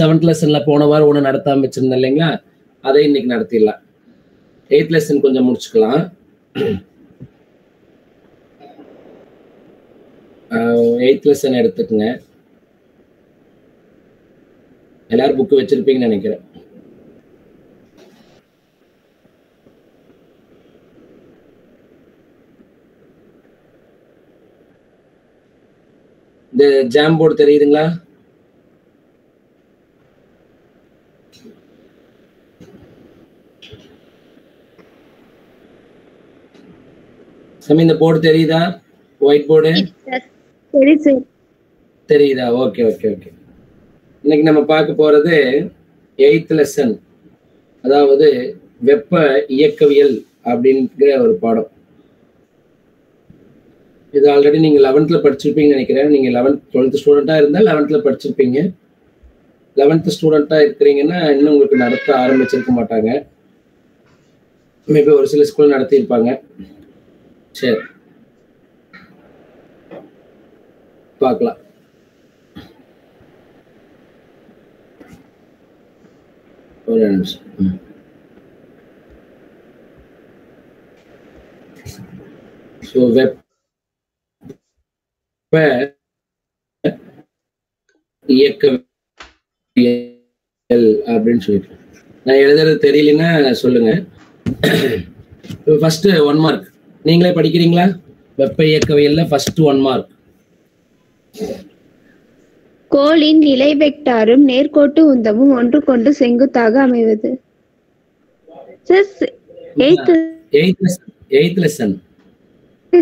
Seventh லெசன்ல போன வாரம் ஒன்று நடத்தாம வச்சிருந்தேன் இல்லைங்களா? அதை இன்னைக்கு நடத்திடலாம். எயித் லெசன் கொஞ்சம் முடிச்சுக்கலாம். எயித் லெசன் எடுத்துக்கங்க. எல்லாரும் புக்கு வச்சிருப்பீங்கன்னு நினைக்கிறேன். இந்த ஜாம் போர்டு தெரியுதுங்களா? சமி இந்த போர்டு தெரியுதா? ஒயிட் போர்டு தெரியுதா ஓகே ஓகே ஓகே இன்னைக்கு நம்ம பார்க்க போறது எயித் லெசன் அதாவது வெப்ப இயக்கவியல் அப்படிங்கிற ஒரு பாடம். இது ஆல்ரெடி நீங்க லெவன்த்ல படிச்சிருப்பீங்கன்னு நினைக்கிறேன். நீங்க லெவன்த் டுவெல்த் ஸ்டூடெண்டா இருந்தா லெவன்த்ல படிச்சிருப்பீங்க. லெவன்த் ஸ்டூடெண்டா இருக்கிறீங்கன்னா இன்னும் உங்களுக்கு நடத்த ஆரம்பிச்சிருக்க மாட்டாங்க. மேபி ஒரு சில ஸ்கூல் நடத்தியிருப்பாங்க. சரி. பார்க்கலாம். ஒரு நிமிஷம். ஸோ வெப் இயக்கவியல் அப்படின்னு சொல்லிட்டு. நான் எழுதுறது தெரியலன்னா சொல்லுங்க. ஃபர்ஸ்ட் ஒன் மார்க் நீங்களே படிக்கிறீங்களா? வெப்ப இயக்கவியல்ல ஃபர்ஸ்ட் ஒன் மார்க் கோளின் நிலை வெக்டாரும் நேர்கோட்டு உந்தமும் ஒன்றுக்கொண்டு செங்குத்தாக அமைவது.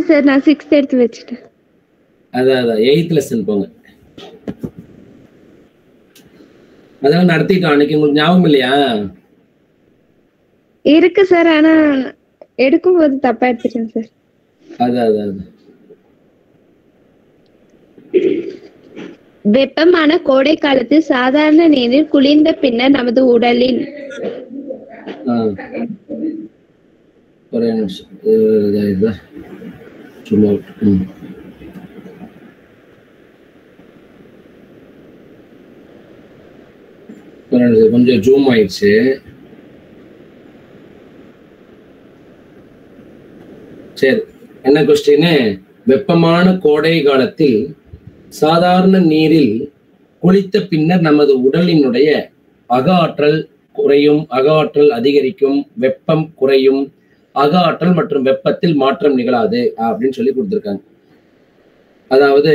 சார் நான் சிக்ஸ்த் எடுத்து வச்சுட்டேன். அதான் அதான் எயித் லெசன் போங்க. அதெல்லாம் நடத்திட்டோம் அன்னைக்கு உங்களுக்கு ஞாபகம் இல்லையா? இருக்கு சார் ஆனா எடுக்கும்போது தப்பா எடுத்துட்டேன் சார். அதான் அதான் அதான் வெப்பமான கோடை காலத்தில் சாதாரண நீரில் குளிர்ந்த பின்னர் நமது உடலின் ஒரே நிமிஷம். சும்மா கொஞ்சம் ஜூம் ஆயிடுச்சு. கொஸ்டின் என்ன கொஸ்டின் வெப்பமான கோடை காலத்தில் சாதாரண நீரில் குளித்த பின்னர் நமது உடலினுடைய அக ஆற்றல் குறையும் அக ஆற்றல் அதிகரிக்கும் வெப்பம் குறையும் அக ஆற்றல் மற்றும் வெப்பத்தில் மாற்றம் நிகழாது அப்படின்னு சொல்லி கொடுத்துருக்காங்க. அதாவது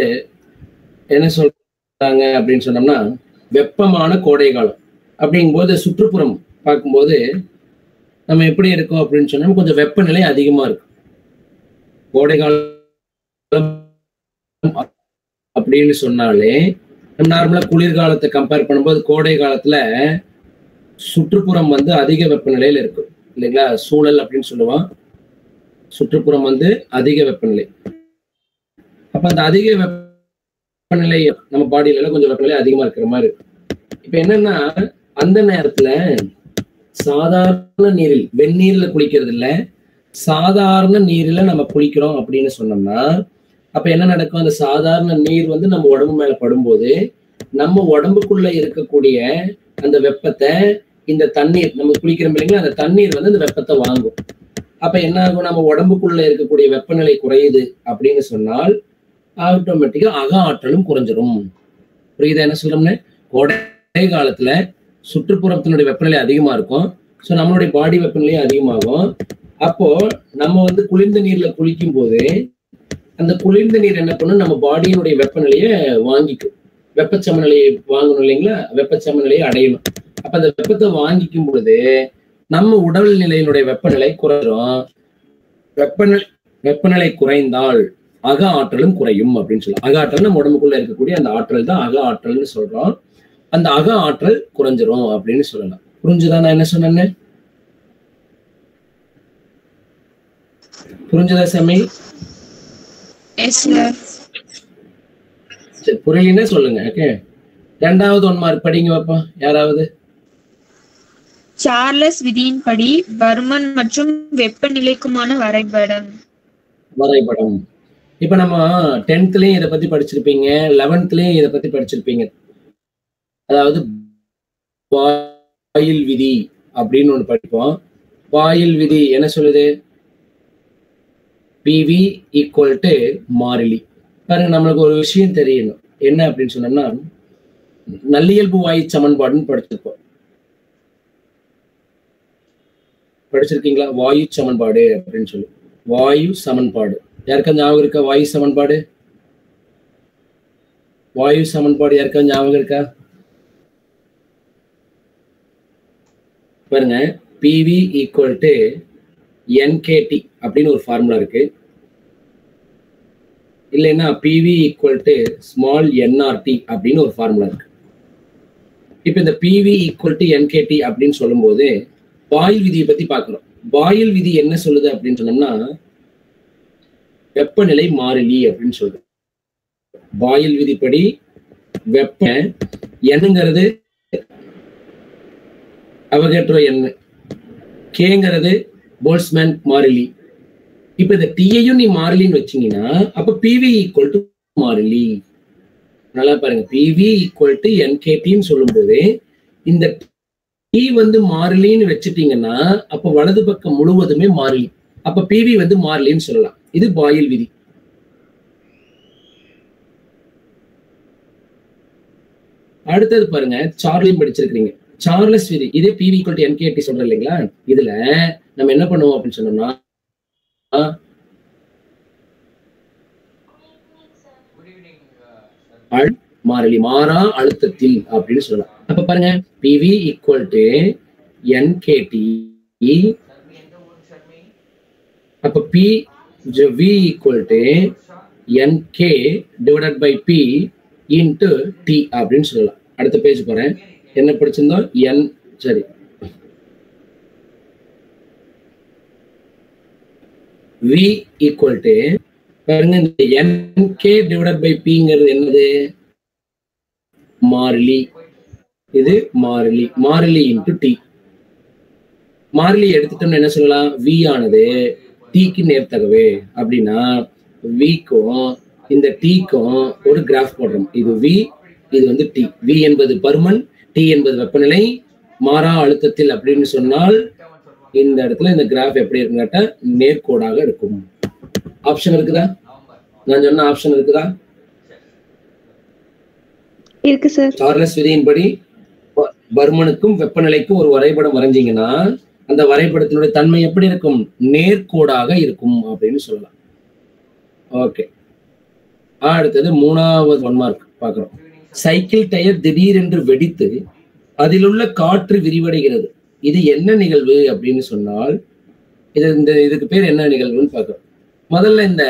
என்ன சொல்றாங்க அப்படின்னு சொன்னோம்னா வெப்பமான கோடை காலம். அப்படிங்கும்போது சுற்றுப்புறம் பார்க்கும்போது நம்ம எப்படி இருக்கோம் அப்படின்னு சொன்னோம்னா கொஞ்சம் வெப்பநிலை அதிகமா இருக்கும். கோடை காலம் அப்படின்னு சொன்னாலே நார்மலா குளிர்காலத்தை கம்பேர் பண்ணும்போது கோடை காலத்துல சுற்றுப்புறம் வந்து அதிக வெப்பநிலையில இருக்கும். இல்லைங்களா? சூழல் அப்படின்னு சொல்லுவான் சுற்றுப்புறம் வந்து அதிக வெப்பநிலை. அப்ப அந்த அதிக வெப்பநிலை நம்ம பாடியில கொஞ்சம் வெப்பநிலை அதிகமா இருக்கிற மாதிரி இருக்கும். இப்ப என்னன்னா அந்த நேரத்துல சாதாரண நீரில் வெந்நீர்ல குளிக்கிறது இல்ல சாதாரண நீர்ல நம்ம குளிக்கிறோம் அப்படின்னு சொன்னோம்னா அப்ப என்ன நடக்கும்? அந்த சாதாரண நீர் வந்து நம்ம உடம்பு மேல படும்போது நம்ம உடம்புக்குள்ள இருக்கக்கூடிய அந்த வெப்பத்தை இந்த தண்ணீர் நம்ம குளிக்கிறோம் இல்லைங்களா? அந்த தண்ணீர் வந்து அந்த வெப்பத்தை வாங்கும். அப்ப என்ன ஆகும்? நம்ம உடம்புக்குள்ள இருக்கக்கூடிய வெப்பநிலை குறையுது அப்படின்னு சொன்னால் ஆட்டோமேட்டிக்கா அக ஆற்றலும் குறைஞ்சிரும். புரியுதா? என்ன சொல்றோம்னு? கோடை காலத்துல சுற்றுப்புறத்தினுடைய வெப்பநிலை அதிகமா இருக்கும். ஸோ நம்மளுடைய பாடி வெப்பநிலையும் அதிகமாகும். அப்போ நம்ம வந்து குளிர்ந்த நீர்ல குளிக்கும் போது அந்த குளிர்ந்த நீர் என்ன பண்ணும்? நம்ம பாடியினுடைய வெப்பநிலையை வாங்கிக்கும். வெப்பச்சமநிலையை வாங்கணும் இல்லைங்களா? வெப்பச்சமநிலையை அடையணும். அப்ப அந்த வெப்பத்தை வாங்கிக்கும் பொழுது நம்ம உடல் நிலையினுடைய வெப்பநிலை குறைஞ்சிரும் வெப்பநிலை வெப்பநிலை குறைந்தால் அக ஆற்றலும் குறையும் அப்படின்னு சொல்லலாம் அக ஆற்றல் நம்ம உடம்புக்குள்ள இருக்கக்கூடிய அந்த ஆற்றல் தான் அக ஆற்றல்னு சொல்றோம். அந்த அக ஆற்றல் குறைஞ்சிரும் அப்படின்னு சொல்லலாம். புரிஞ்சுதான் நான் என்ன சொன்னேன்னு? புரிஞ்சுதா சாமி? சரி புரியலன்னா சொல்லுங்க ஓகே? ரெண்டாவது ஒன் மார்க் படிங்க பாப்பா யாராவது? சார்லஸ் விதியின்படி பருமன் மற்றும் வெப்பநிலைக்குமான வரைபடம். வரைபடம். இப்ப நம்ம டென்த்லயும் இதை பத்தி படிச்சிருப்பீங்க லெவன்த்லயும் இதை பத்தி படிச்சிருப்பீங்க. அதாவது வாயில் விதி அப்படின்னு ஒண்ணு படிப்போம். வாயில் விதி என்ன சொல்லுது? பிவி ஈக்குவல் டு மாறிலி. பாருங்க நம்மளுக்கு ஒரு விஷயம் தெரியணும். என்ன அப்படின்னு சொன்னோம்னா நல்லியல்பு வாயு சமன்பாடுன்னு படிச்சிருப்போம் படிச்சிருக்கீங்களா? வாயு சமன்பாடு அப்படின்னு சொல்லி. வாயு சமன்பாடு. யாருக்கா ஞாபகம் இருக்கா? வாயு சமன்பாடு? வாயு சமன்பாடு யாருக்கா ஞாபகம் இருக்கா? பாருங்க பிவி ஈக்குவல் டு என்கேடி அப்படின்னு ஒரு ஃபார்முலா இருக்கு. இல்லைன்னா PV equal to small NRT அப்படின்னு ஒரு ஃபார்முலா இருக்கு. இப்போ இந்த பிவி ஈக்குவல் டு என்கேடி அப்படின்னு சொல்லும்போது பாயில் விதியை பத்தி பார்க்கிறோம். பாயில் விதி என்ன சொல்லுது அப்படின்னு சொன்னோம்னா வெப்பநிலை மாறிலி அப்படின்னு சொல்லுது. பாயில் விதிப்படி வெப்ப என்னங்கிறது அவகேட்ரோ எண்ணு கேங்கிறது போல்ஸ்மேன் மாறிலி. இப்ப இந்த டீயையும் நீ மாறிலின்னு வச்சீங்கன்னா அப்ப பிவி ஈக்குவல் டு மாறிலி. நல்லா பாருங்க. பிவி ஈக்குவல் டு என்கேடின்னு சொல்லும்போது இந்த டி வந்து மாறிலின்னு வச்சுட்டீங்கன்னா அப்ப வலது பக்கம் முழுவதுமே மாறிலி. அப்ப பிவி வந்து மாறிலின்னு சொல்லலாம். இது பாயில் விதி. அடுத்தது பாருங்க. சார்லியும் படிச்சிருக்கிறீங்க. சார்லஸ் விதி. இதே பிவி ஈக்குவல் டு என்கேடி சொல்றோம் இல்லைங்களா? இதுல நம்ம என்ன பண்ணுவோம் அப்படின்னு சொன்னோம்னா மாறிலி மாறா அழுத்தத்தில் அப்படின்னு சொல்லலாம். அப்ப பாருங்க பிவி ஈக்குவல் டு என்கேடி அப்ப P V equal to NK divided by P into T அப்படின்னு சொல்லலாம். அடுத்த பேஜ் போறேன். என்ன படிச்சிருந்தோம்? என் சரி. வி ஈக்குவல் டு பாருங்க இந்த என்கே டிவைடட் பை பிங்கிறது என்னது? மாறிலி. இது மாறிலி. மாறிலி இன்டு டி மாறிலி எடுத்துட்டோம்னா என்ன சொல்லலாம்? வி ஆனது டீக்கு நேர்த்தகவே. அப்படின்னா விக்கும் இந்த டீக்கும் ஒரு கிராஃப் போடுறோம். இது வி இது வந்து டி வி என்பது பருமன் டி என்பது வெப்பநிலை. மாறா அழுத்தத்தில் அப்படின்னு சொன்னால் இந்த இடத்துல இந்த கிராஃப் எப்படி இருக்குன்னு கேட்டா நேர்கோடாக இருக்கும் ஆப்ஷன் இருக்குதா? நான் சொன்ன ஆப்ஷன் இருக்குதா? இருக்கு சார் சார்லஸ் விதியின்படி பருமனுக்கும் வெப்பநிலைக்கும் ஒரு வரைபடம் வரைஞ்சீங்கன்னா அந்த வரைபடத்தினுடைய தன்மை எப்படி இருக்கும்? நேர்கோடாக இருக்கும் அப்படின்னு சொல்லலாம். ஓகே அடுத்தது மூணாவது ஒன் மார்க் பார்க்கிறோம். சைக்கிள் டயர் திடீரென்று வெடித்து அதிலுள்ள காற்று விரிவடைகிறது. இது என்ன நிகழ்வு அப்படின்னு சொன்னால் இது இந்த இதுக்கு பேர் என்ன நிகழ்வுன்னு பார்க்குறோம். முதல்ல இந்த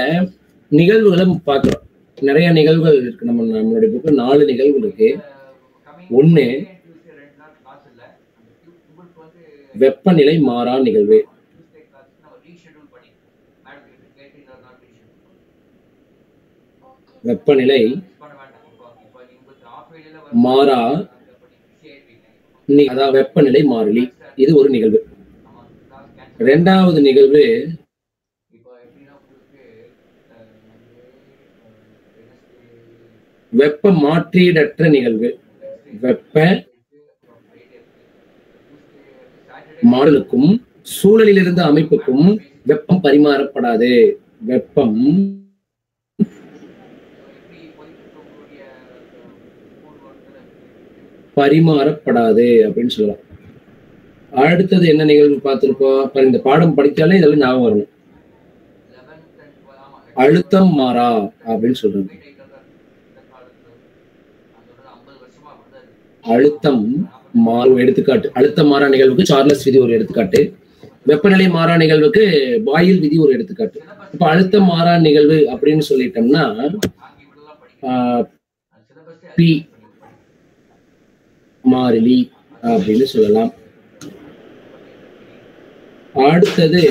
நிகழ்வுகளை பார்க்குறோம். நிறைய நிகழ்வுகள் இருக்கு. நம்ம நம்மளுடைய புக்கு நாலு நிகழ்வு இருக்கு. ஒண்ணு வெப்பநிலை மாறா நிகழ்வு. வெப்பநிலை மாறா அதாவது வெப்பநிலை மாறிலி. இது ஒரு நிகழ்வு. ரெண்டாவது நிகழ்வு வெப்ப மாற்றீடற்ற நிகழ்வு. வெப்ப மாடலுக்கும் சூழலிலிருந்து அமைப்புக்கும் வெப்பம் பரிமாறப்படாது. வெப்பம் பரிமாறப்படாது அப்படின்னு சொல்லலாம். அடுத்தது என்ன நிகழ்வு பார்த்திருப்போம்? இந்த பாடம் படித்தாலே இதெல்லாம் ஞாபகம் வரணும். அழுத்தம் மாறா அப்படின்னு சொல்றாங்க அழுத்தம் மாறும் எடுத்துக்காட்டு. அழுத்தம் மாறா நிகழ்வுக்கு சார்லஸ் விதி ஒரு எடுத்துக்காட்டு. வெப்பநிலை மாறா நிகழ்வுக்கு பாயில் விதி ஒரு எடுத்துக்காட்டு. இப்ப அழுத்தம் மாறா நிகழ்வு அப்படின்னு சொல்லிட்டோம்னா ஆஹ், பி மாறிலி அப்படின்னு சொல்லலாம். அடுத்தது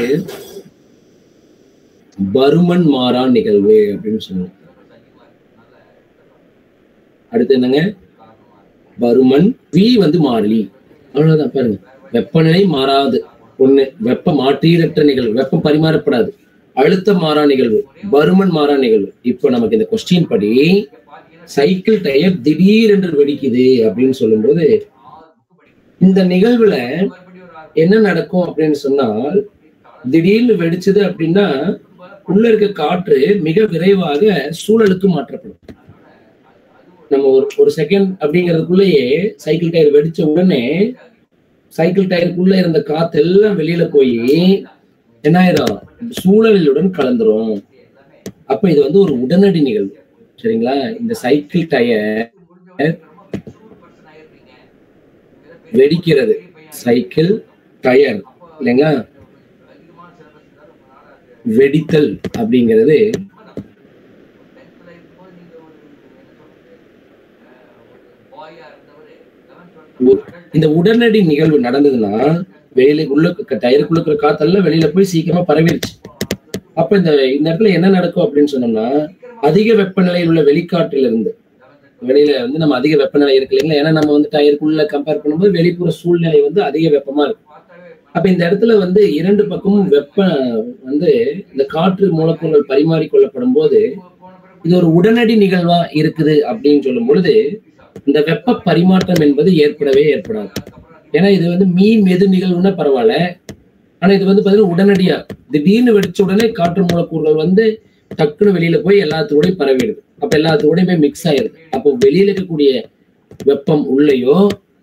பருமன் மாறா நிகழ்வு அப்படின்னு சொல்லலாம் அடுத்து என்னங்க? பருமன் வி வந்து மாறிலி. அவ்வளவுதான் பாருங்க. வெப்பநிலை மாறாது. ஒண்ணு வெப்ப மாற்றீரற்ற நிகழ்வு. வெப்பம் பரிமாறப்படாது. அழுத்தம் மாறா நிகழ்வு. பருமன் மாறா நிகழ்வு. இப்போ நமக்கு இந்த கொஸ்டின் படி சைக்கிள் டயர் திடீரென்று வெடிக்குது அப்படின்னு சொல்லும்போது இந்த நிகழ்வுல என்ன நடக்கும் அப்படின்னு சொன்னால் திடீர்னு வெடிச்சது அப்படின்னா உள்ள இருக்க காற்று மிக விரைவாக சூழலுக்கு மாற்றப்படும். நம்ம ஒரு ஒரு செகண்ட் அப்படிங்கிறதுக்குள்ளேயே சைக்கிள் டயர் வெடிச்ச உடனே சைக்கிள் டயருக்குள்ள இருந்த காத்து எல்லாம் வெளியில போய் என்ன ஆயிரும்? சூழலுடன் கலந்துரும். அப்ப இது வந்து ஒரு உடனடி நிகழ்வு. சரிங்களா? இந்த சைக்கிள் டயர் வெடிக்கிறது. சைக்கிள் டயர் இல்லைங்களா வெடித்தல் அப்படிங்கிறது இந்த உடனடி நிகழ்வு நடந்ததுன்னா வெளியில உள்ள டயருக்குள்ள இருக்கிற காத்தெல்லாம் வெளியில போய் சீக்கிரமா பரவிடுச்சு அப்ப இந்த இந்த இடத்துல என்ன நடக்கும் அப்படின்னு சொன்னோம்னா அதிக வெப்பநிலையில் உள்ள வெளிக்காற்றில இருந்து வெளியில வந்து நம்ம அதிக வெப்பநிலை இருக்கு இல்லைங்களா? ஏன்னா நம்ம வந்து டயருக்குள்ள கம்பேர் பண்ணும்போது வெளிப்புற சூழ்நிலை வந்து அதிக வெப்பமா இருக்கு. அப்ப இந்த இடத்துல வந்து இரண்டு பக்கமும் வெப்ப வந்து இந்த காற்று மூலக்கூறுகள் பரிமாறிக்கொள்ளப்படும் போது இது ஒரு உடனடி நிகழ்வா இருக்குது அப்படின்னு சொல்லும் பொழுது இந்த வெப்ப பரிமாற்றம் என்பது ஏற்படவே ஏற்படாது. ஏன்னா இது வந்து மீ மெது நிகழ்வுன்னா பரவாயில்ல. ஆனா இது வந்து பாத்தீங்கன்னா உடனடியா திடீர்னு வெடிச்ச உடனே காற்று மூலக்கூறுகள் வந்து டக்குன்னு வெளியில போய் எல்லாத்தோடய பரவிடுது. அப்ப எல்லாத்துக்கூடயும் போய் மிக்ஸ் ஆயிருது. அப்போ வெளியில இருக்கக்கூடிய வெப்பம் உள்ளேயோ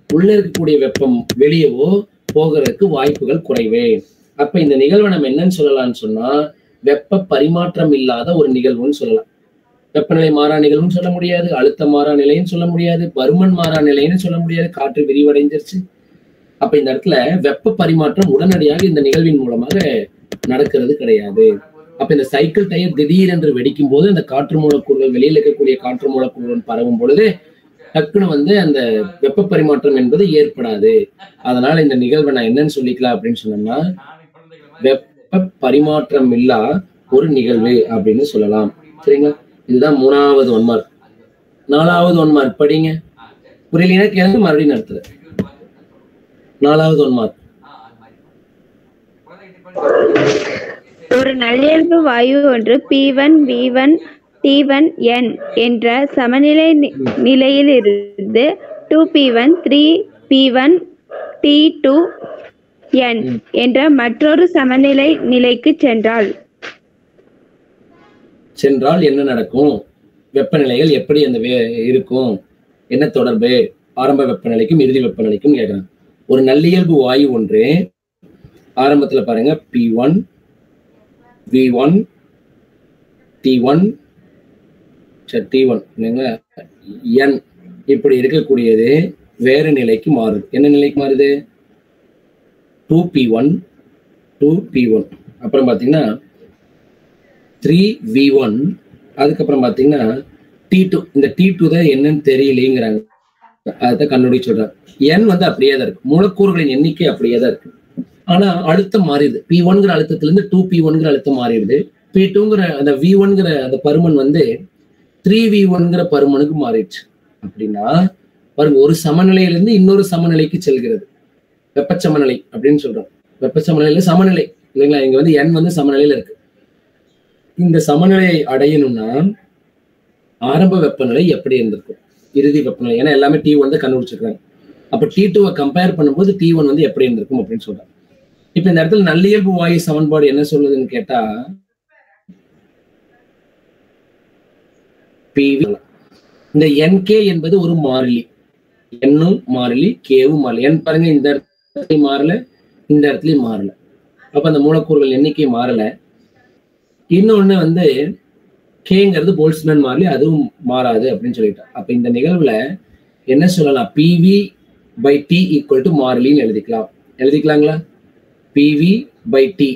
உள்ள இருக்கக்கூடிய வெப்பம் வெளியவோ போகிறதுக்கு வாய்ப்புகள் குறைவே. அப்ப இந்த நிகழ்வை நம்ம என்னன்னு சொல்லலாம்னு சொன்னா வெப்ப பரிமாற்றம் இல்லாத ஒரு நிகழ்வுன்னு சொல்லலாம். வெப்பநிலை மாறா நிகழ்வுன்னு சொல்ல முடியாது அழுத்த மாறா நிலைன்னு சொல்ல முடியாது பருமன் மாறா நிலைன்னு சொல்ல முடியாது காற்று விரிவடைஞ்சிருச்சு. அப்ப இந்த இடத்துல வெப்ப பரிமாற்றம் உடனடியாக இந்த நிகழ்வின் மூலமாக நடக்கிறது கிடையாது. அப்ப இந்த சைக்கிள் டயர் திடீரென்று வெடிக்கும் போது அந்த காற்று மூலக்கூறுகள் வெளியில இருக்கக்கூடிய காற்று மூலக்கூறுகள் பரவும் பொழுது டக்குன்னு வந்து அந்த வெப்ப பரிமாற்றம் என்பது ஏற்படாது. அதனால இந்த நிகழ்வை நான் என்னன்னு சொல்லிக்கலாம் அப்படின்னு சொன்னோம்னா வெப்ப பரிமாற்றம் இல்லா ஒரு நிகழ்வு அப்படின்னு சொல்லலாம். சரிங்களா? இதுதான் மூணாவது ஒன்மார்க் நாலாவது ஒன்மார்க் படிங்க. புரியலீங்கன்னா கேளுங்க மறுபடியும் நடத்துறேன். நாலாவது ஒன்மார்க் ஒரு நல்லியல்பு வாயு ஒன்று P one V one T one N என்ற சமநிலை நி- நிலையில் to P one three P one T two N என்ற மற்றொரு சமநிலை நிலைக்கு சென்றால் சென்றால் என்ன நடக்கும்? வெப்பநிலைகள் எப்படி அந்த இருக்கும்? என்ன தொடர்பு? ஆரம்ப வெப்பநிலைக்கும் இறுதி வெப்பநிலைக்கும் கேட்குறாங்க ஒரு நல்லியல்பு வாயு ஒன்று ஆரம்பத்தில் பாருங்க P one V one T one T one இல்லைங்களா என் இப்படி இருக்கக்கூடியது வேறு நிலைக்கு மாறுது என்ன நிலைக்கு மாறுது? Two P one two P one அப்புறம் பார்த்தீங்கன்னா த்ரீ வி ஒன் அதுக்கப்புறம் பார்த்தீங்கன்னா டி டூ இந்த டி டூ தான் என்னன்னு தெரியலேங்கிறாங்க. அதை கண்ணுடி சொல்றாங்க. என் வந்து அப்படியே தான் இருக்கு. மூலக்கூறுகளின் எண்ணிக்கை அப்படியே தான் இருக்கு. ஆனா அழுத்தம் மாறிடுது. பி ஒன்கிற அழுத்தத்துல இருந்து டூ பி ஒன்கிற அழுத்தம் மாறிடுது. பி டூங்கிற அந்த வி ஒன்கிற அந்த பருமன் வந்து த்ரீ வி ஒன்கிற பருமனுக்கு மாறிடுச்சு. அப்படின்னா பாருங்க ஒரு சமநிலையிலிருந்து இன்னொரு சமநிலைக்கு செல்கிறது. வெப்ப சமநிலை அப்படின்னு சொல்றோம். வெப்ப சமநிலையில சமநிலை இல்லைங்களா? இங்க வந்து என் வந்து சமநிலையில இருக்கு. இந்த சமநிலையை அடையணும்னா ஆரம்ப வெப்பநிலை எப்படி இருந்திருக்கும்? இறுதி வெப்பநிலை. ஏன்னா எல்லாமே டி ஒன் தான் கண்டுபிடிச்சிருக்காங்க அப்ப டி டூவை கம்பேர் பண்ணும்போது டி ஒன் வந்து எப்படி இருந்திருக்கும் அப்படின்னு சொல்றாங்க. இப்ப இந்த இடத்துல நல்லியல்பு வாயு சமன்பாடு என்ன சொல்லுதுன்னு கேட்டா பிவி இந்த என்கே என்பது ஒரு மாறிலி. என்னும் மாறிலி கேவும் மாறிலி. என் பாருங்க இந்த இடத்துலயும் மாறல இந்த இடத்துலயும் மாறல. அப்ப அந்த மூலக்கூறுகள் எண்ணிக்கை மாறல. இன்னொன்னு வந்து கேங்கிறது போல்ஸ்மேன் மாறிலி அதுவும் மாறாது அப்படின்னு சொல்லிட்டான் அப்ப இந்த நிகழ்வுல என்ன சொல்லலாம்? PV by T equal to மாறிலின்னு எழுதிக்கலாம். எழுதிக்கலாங்களா? பிவி பை டி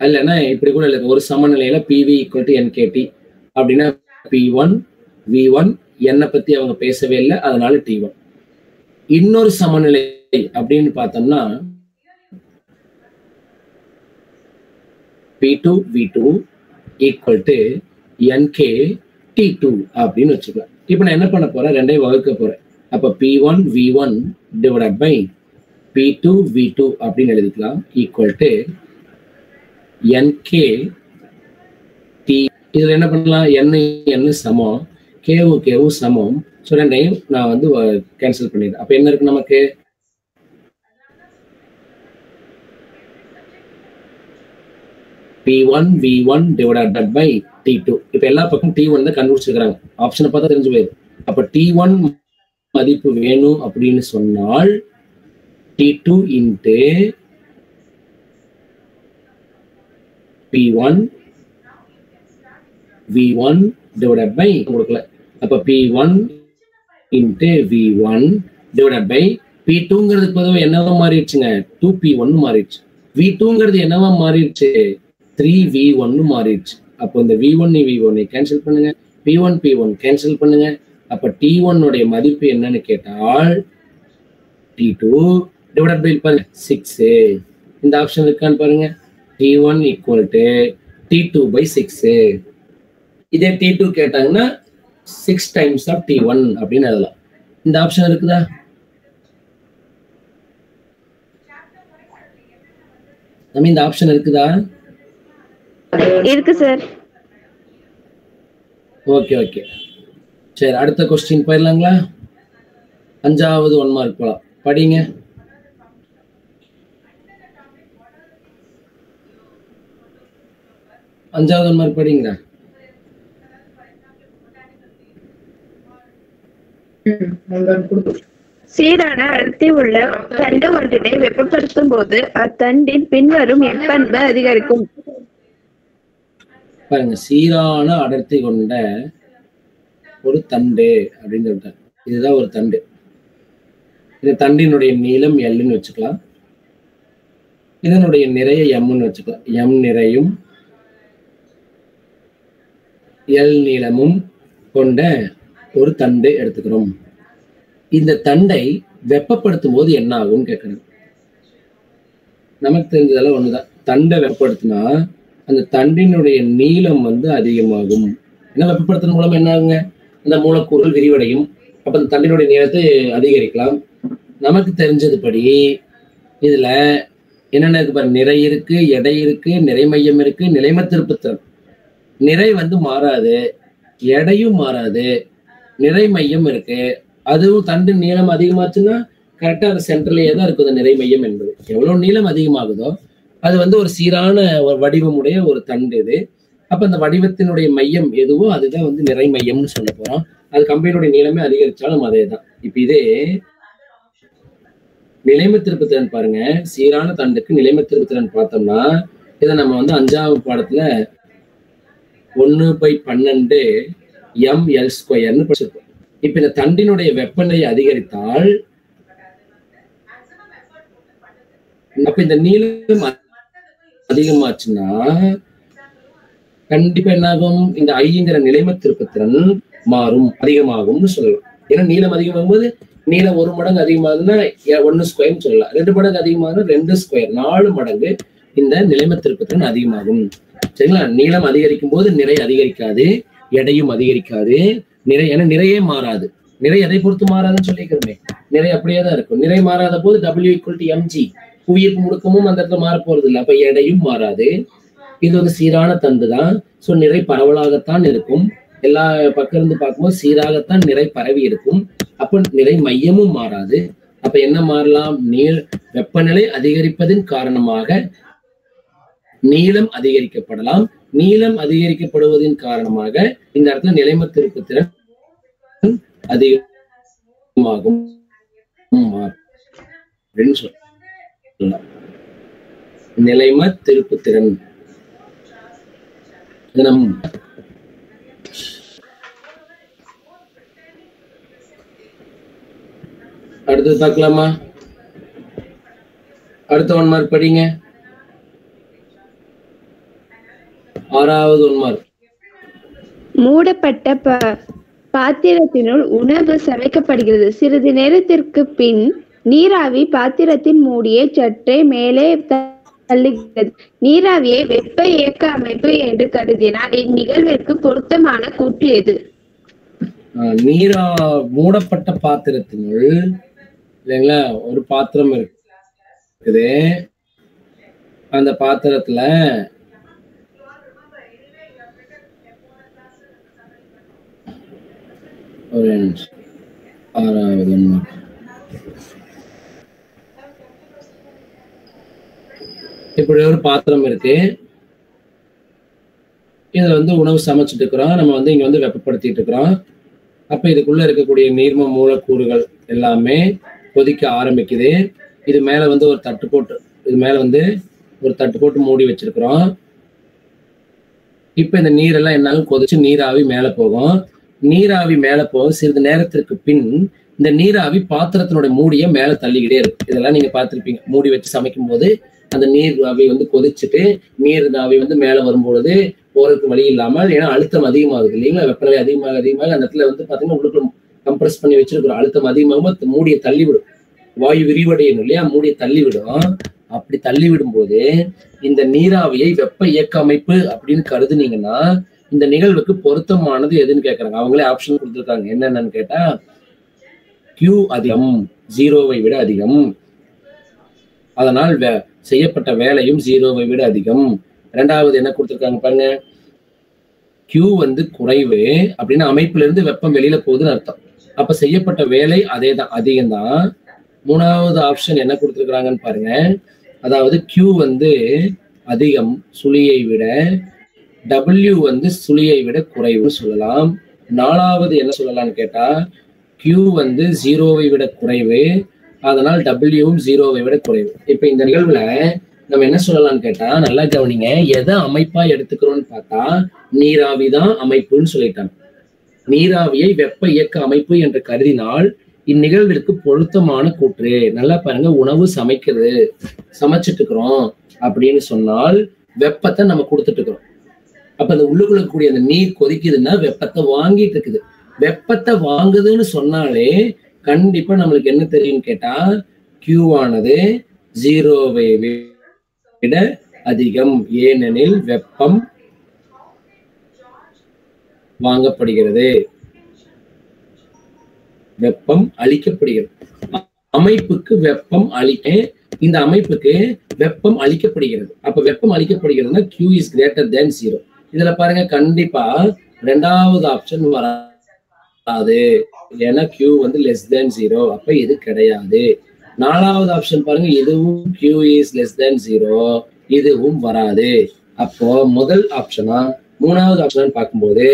இல்லைன்னா இப்படி கூட எழுது ஒரு சமநிலையில பிவி ஈக்குவல் டு என்கேடி அப்படின்னா பி ஒன் வி ஒன் என்னை பத்தி அவங்க பேசவே இல்லை அதனால டி ஒன் இன்னொரு சமநிலை அப்படின்னு பார்த்தோம்னா P two V two equal to NK T two அப்படின்னு வச்சுக்கலாம். இப்போ நான் என்ன பண்ண போறேன்? ரெண்டையும் வகுக்க போறேன். அப்போ P one V one divide by P two V two அப்படின்னு எழுதிக்கலாம். ஈக்குவல் டு என்கே டி இதுல என்ன பண்ணலாம்? என் என் சமம். கேவு கேவு சமம். ஸோ ரெண்டையும் நான் வந்து கேன்சல் பண்ணிடுறேன் அப்போ என்ன இருக்கு நமக்கு? P one V one divided by T two இப்போ எல்லா பக்கமும் டி ஒன் தான் கண்டுபிடிச்சிருக்கிறாங்க. ஆப்ஷனை பார்த்தா தெரிஞ்சு போயிடும் அப்போ டி ஒன் மதிப்பு வேணும் அப்படின்னு சொன்னால் T two into P one V one divide by கொடுக்கல. அப்போ P one into V one divided by P டூங்கிறது பொதுவாக என்னவா மாறிடுச்சுங்க? டூ பி ஒன்னு மாறிடுச்சு. வி டூங்கிறது என்னவா மாறிடுச்சு? த்ரீ வி ஒன்னு மாறிடுச்சு. அப்போ இந்த வி ஒன் வி ஒன்னை கேன்சல் பண்ணுங்க. P one P one cancel பண்ணுங்க. அப்போ டி ஒன்னுடைய மதிப்பு என்னன்னு கேட்டால் டி டூ டிவைடட் பை பாருங்க சிக்ஸு இந்த ஆப்ஷன் இருக்கான்னு பாருங்க. T one equal to T two by six இதே டி டூ கேட்டாங்கன்னா six times of T one அப்படின்னு எழுதலாம். இந்த ஆப்ஷன் இருக்குதா? நம்ம இந்த ஆப்ஷன் இருக்குதா? இருக்கு சார் ஓகே ஓகே சரி அடுத்த கொஸ்டின் போயிடலாங்களா? அஞ்சாவது ஒன் மார்க் போலாம். படிங்க. அஞ்சாவது ஒன் மார்க் படிங்க சீரான அடர்த்தி உள்ள தண்டு ஒன்றினை வெப்பப்படுத்தும் போது அத்தண்டின் பின்வரும் எப்பண்பு அதிகரிக்கும்? பாருங்க சீரான அடர்த்தி கொண்ட ஒரு தண்டு அப்படின்னு சொல்லிட்டாங்க. இதுதான் ஒரு தண்டு. இந்த தண்டினுடைய நீளம் எல்லுன்னு வச்சுக்கலாம். இதனுடைய நிறைய எம்னு வச்சுக்கலாம். எம் நிறையும் எல் நீளமும் கொண்ட ஒரு தண்டை எடுத்துக்கிறோம். இந்த தண்டை வெப்பப்படுத்தும் போது என்ன ஆகும்னு கேட்குறேன் நமக்கு தெரிஞ்சதெல்லாம் ஒண்ணுதான். தண்டை வெப்பப்படுத்தினா அந்த தண்டினுடைய நீளம் வந்து அதிகமாகும். ஏன்னா வெப்பப்படுத்தின மூலம் என்ன ஆகுங்க? அந்த மூலக்கூறுகள் விரிவடையும். அப்ப அந்த தண்டினுடைய நீளத்தை அதிகரிக்கலாம். நமக்கு தெரிஞ்சதுபடி இதுல என்னென்ன இருக்கு பாரு? நிறை இருக்கு எடை இருக்கு நிறை மையம் இருக்கு நிலைம திருப்புத்திறன் நிறை வந்து மாறாது எடையும் மாறாது. நிறை மையம் இருக்கு. அதுவும் தண்டு நீளம் அதிகமாச்சுன்னா கரெக்டா அது சென்ட்ரலையே தான் இருக்கும் அந்த நிறை மையம் என்பது. எவ்வளவு நீளம் அதிகமாகுதோ அது வந்து ஒரு சீரான ஒரு வடிவமுடைய ஒரு தண்டு இது. அப்ப அந்த வடிவத்தினுடைய மையம் எதுவோ அதுதான் வந்து நிறை மையம்னு சொல்ல போறோம். அது கம்பெனியுடைய நீளமே அதிகரிச்சாலும் அதே தான் இப்ப இதே நிலைம திருப்புத்திறன் பாருங்க. சீரான தண்டுக்கு நிலைம திருப்புத்திறன் பார்த்தோம்னா இதை நம்ம வந்து அஞ்சாவது பாடத்துல ஒன்னு பை பன்னெண்டு எம் எல் ஸ்கொயர்னு படிச்சிருக்கோம். இப்ப இந்த தண்டினுடைய வெப்பநிலை அதிகரித்தால் அப்ப இந்த நீளம் அதிகமாச்சுன்னா கண்டிப்பா என்னாகும்? இந்த ஐங்கிற நிலைம திருப்பத்திறன் மாறும் அதிகமாகும்னு சொல்லலாம். ஏன்னா நீளம் அதிகமாகும் போது நீளம் ஒரு மடங்கு அதிகமாகுதுன்னா ஒன்னு ஸ்கொயர்னு சொல்லலாம். ரெண்டு மடங்கு அதிகமாகுதுன்னா ரெண்டு ஸ்கொயர் நாலு மடங்கு இந்த நிலைம திருப்பத்திறன் அதிகமாகும். சரிங்களா? நீளம் அதிகரிக்கும் போது நிறை அதிகரிக்காது. எடையும் அதிகரிக்காது. நிறை ஏன்னா நிறையே மாறாது. நிறை எதை பொறுத்து மாறாதுன்னு சொல்லிக்கிறோமே. நிறை அப்படியே தான் இருக்கும். நிறை மாறாத போது டபிள்யூ ஈக்குவல் டு எம்ஜி புவியீர்ப்பு முடுக்கமும் அந்த இடத்துல மாற போறது இல்லை அப்ப எடையும் மாறாது. இது வந்து சீரான தண்டு தான். ஸோ நிறை பரவலாகத்தான் இருக்கும். எல்லா பக்கம் இருந்து பார்க்கும்போது சீராகத்தான் நிறை பரவி இருக்கும். அப்ப நிறை மையமும் மாறாது. அப்ப என்ன மாறலாம்? நீள் வெப்பநிலை அதிகரிப்பதன் காரணமாக நீளம் அதிகரிக்கப்படலாம். நீளம் அதிகரிக்கப்படுவதன் காரணமாக இந்த இடத்துல நிலைம திருப்புத்திறன் அதிகமாகும். அப்படின்னு சொல்லலாம். நிலைம திருப்புத்திறன் திறன். நம் அடுத்தது பார்க்கலாமா? அடுத்த ஒன் மார்க் படிங்க. ஆறாவது ஒன் மார்க் மூடப்பட்ட ப- பாத்திரத்தினுள் உணவு சமைக்கப்படுகிறது. சிறிது நேரத்திற்கு பின் நீராவி பாத்திரத்தின் மூடியை சற்றே மேலே தள்ளுகிறது. நீராவியை வெப்ப இயக்க அமைப்பு என்று கருதினால் இந்நிகழ்விற்கு பொருத்தமான கூற்று எது? நீரா மூடப்பட்ட பாத்திரத்தினுள் இல்லைங்களா? ஒரு பாத்திரம் இருக்குது. அந்த பாத்திரத்துல ஒரு நிமிஷம். ஆறாவது இப்படி ஒரு பாத்திரம் இருக்கு. இதுல வந்து உணவு சமைச்சிட்டு இருக்கிறோம். நம்ம வந்து இங்க வந்து வெப்பப்படுத்திட்டு இருக்கிறோம். அப்ப இதுக்குள்ள இருக்கக்கூடிய நீர்ம மூலக்கூறுகள் எல்லாமே கொதிக்க ஆரம்பிக்குது. இது மேல வந்து ஒரு தட்டு போட்டு இது மேல வந்து ஒரு தட்டு போட்டு மூடி வச்சிருக்கிறோம். இப்ப இந்த நீரெல்லாம் என்னாலும் கொதிச்சு நீராவி மேல போகும். நீராவி மேல போக சிறிது நேரத்திற்கு பின் இந்த நீராவி பாத்திரத்தினுடைய மூடிய மேல தள்ளிக்கிட்டே இருக்கும். இதெல்லாம் நீங்க பார்த்துருப்பீங்க. மூடி வச்சு சமைக்கும் போது அந்த நீர் ஆவி வந்து கொதிச்சுட்டு நீர் ஆவி வந்து மேல வரும்பொழுது போறதுக்கு வழி இல்லாமல் ஏன்னா அழுத்தம் அதிகமாகுது இல்லைங்களா? வெப்பநிலை அதிகமாக அதிகமாக அந்த இடத்துல வந்து பாத்தீங்கன்னா உள்ளுக்குள்ள கம்ப்ரஸ் பண்ணி வச்சிருக்கிறோம் அழுத்தம் அதிகமாகும் மூடியை தள்ளி விடும் வாயு விரிவடையணும் இல்லையா? மூடியை தள்ளி விடும் அப்படி தள்ளி விடும்போது இந்த நீராவியை வெப்ப இயக்க அமைப்பு அப்படின்னு கருதுனீங்கன்னா இந்த நிகழ்வுக்கு பொருத்தமானது எதுன்னு கேட்கறாங்க அவங்களே ஆப்ஷன் கொடுத்துருக்காங்க. என்னென்னு கேட்டா கியூ அதிகம் ஜீரோவை விட அதிகம். அதனால் வே- செய்யப்பட்ட வேலையும் ஜீரோவை விட அதிகம். ரெண்டாவது என்ன கொடுத்துருக்காங்க பாருங்க. கியூ வந்து குறைவு அப்படின்னு அமைப்புல இருந்து வெப்பம் வெளியில போகுதுன்னு அர்த்தம். அப்ப செய்யப்பட்ட வேலை அதே தான் அதிகம்தான். மூணாவது ஆப்ஷன் என்ன கொடுத்துருக்காங்கன்னு பாருங்க. அதாவது கியூ வந்து அதிகம் சுழியை விட டபிள்யூ வந்து சுழியை விட குறைவுன்னு சொல்லலாம். நாலாவது என்ன சொல்லலாம்னு கேட்டா கியூ வந்து ஜீரோவை விட குறைவு. அதனால் டபிள்யூவும் ஜீரோவை விட குறைவு. இப்ப இந்த நிகழ்வுல நம்ம என்ன சொல்லலாம்னு கேட்டா நல்லா கவனிங்க. எதை அமைப்பா எடுத்துக்கிறோம்னு பார்த்தா நீராவி தான் அமைப்புன்னு சொல்லிட்டாங்க. நீராவியை வெப்ப இயக்க அமைப்பு என்று கருதினால் இந்நிகழ்விற்கு பொருத்தமான கூற்று. நல்லா பாருங்க உணவு சமைக்கிறது சமைச்சிட்டு இருக்கிறோம் அப்படின்னு சொன்னால் வெப்பத்தை நம்ம கொடுத்துட்டு இருக்கிறோம் அப்ப அந்த உள்ளுக்குள்ள கூடிய அந்த நீர் கொதிக்குதுன்னா வெப்பத்தை வாங்கிட்டு இருக்குது. வெப்பத்தை வாங்குதுன்னு சொன்னாலே கண்டிப்பா நம்மளுக்கு என்ன தெரியும்னு கேட்டா கியூ ஆனது ஜீரோவை விட அதிகம். ஏனெனில் வெப்பம் வாங்கப்படுகிறது. வெப்பம் அளிக்கப்படுகிறது அமைப்புக்கு வெப்பம் அளிக்க இந்த அமைப்புக்கு வெப்பம் அளிக்கப்படுகிறது அப்ப வெப்பம் அளிக்கப்படுகிறதுனா Q is greater than zero இதுல பாருங்க கண்டிப்பா ரெண்டாவது ஆப்ஷன் வராது. ஏன்னா கியூ வந்து லெஸ் தேன் ஜீரோ அப்ப இது கிடையாது. நாலாவது ஆப்ஷன் பாருங்க இதுவும் Q is less than zero இதுவும் வராது. அப்போ முதல் ஆப்ஷனா மூணாவது ஆப்ஷன் பார்க்கும்போது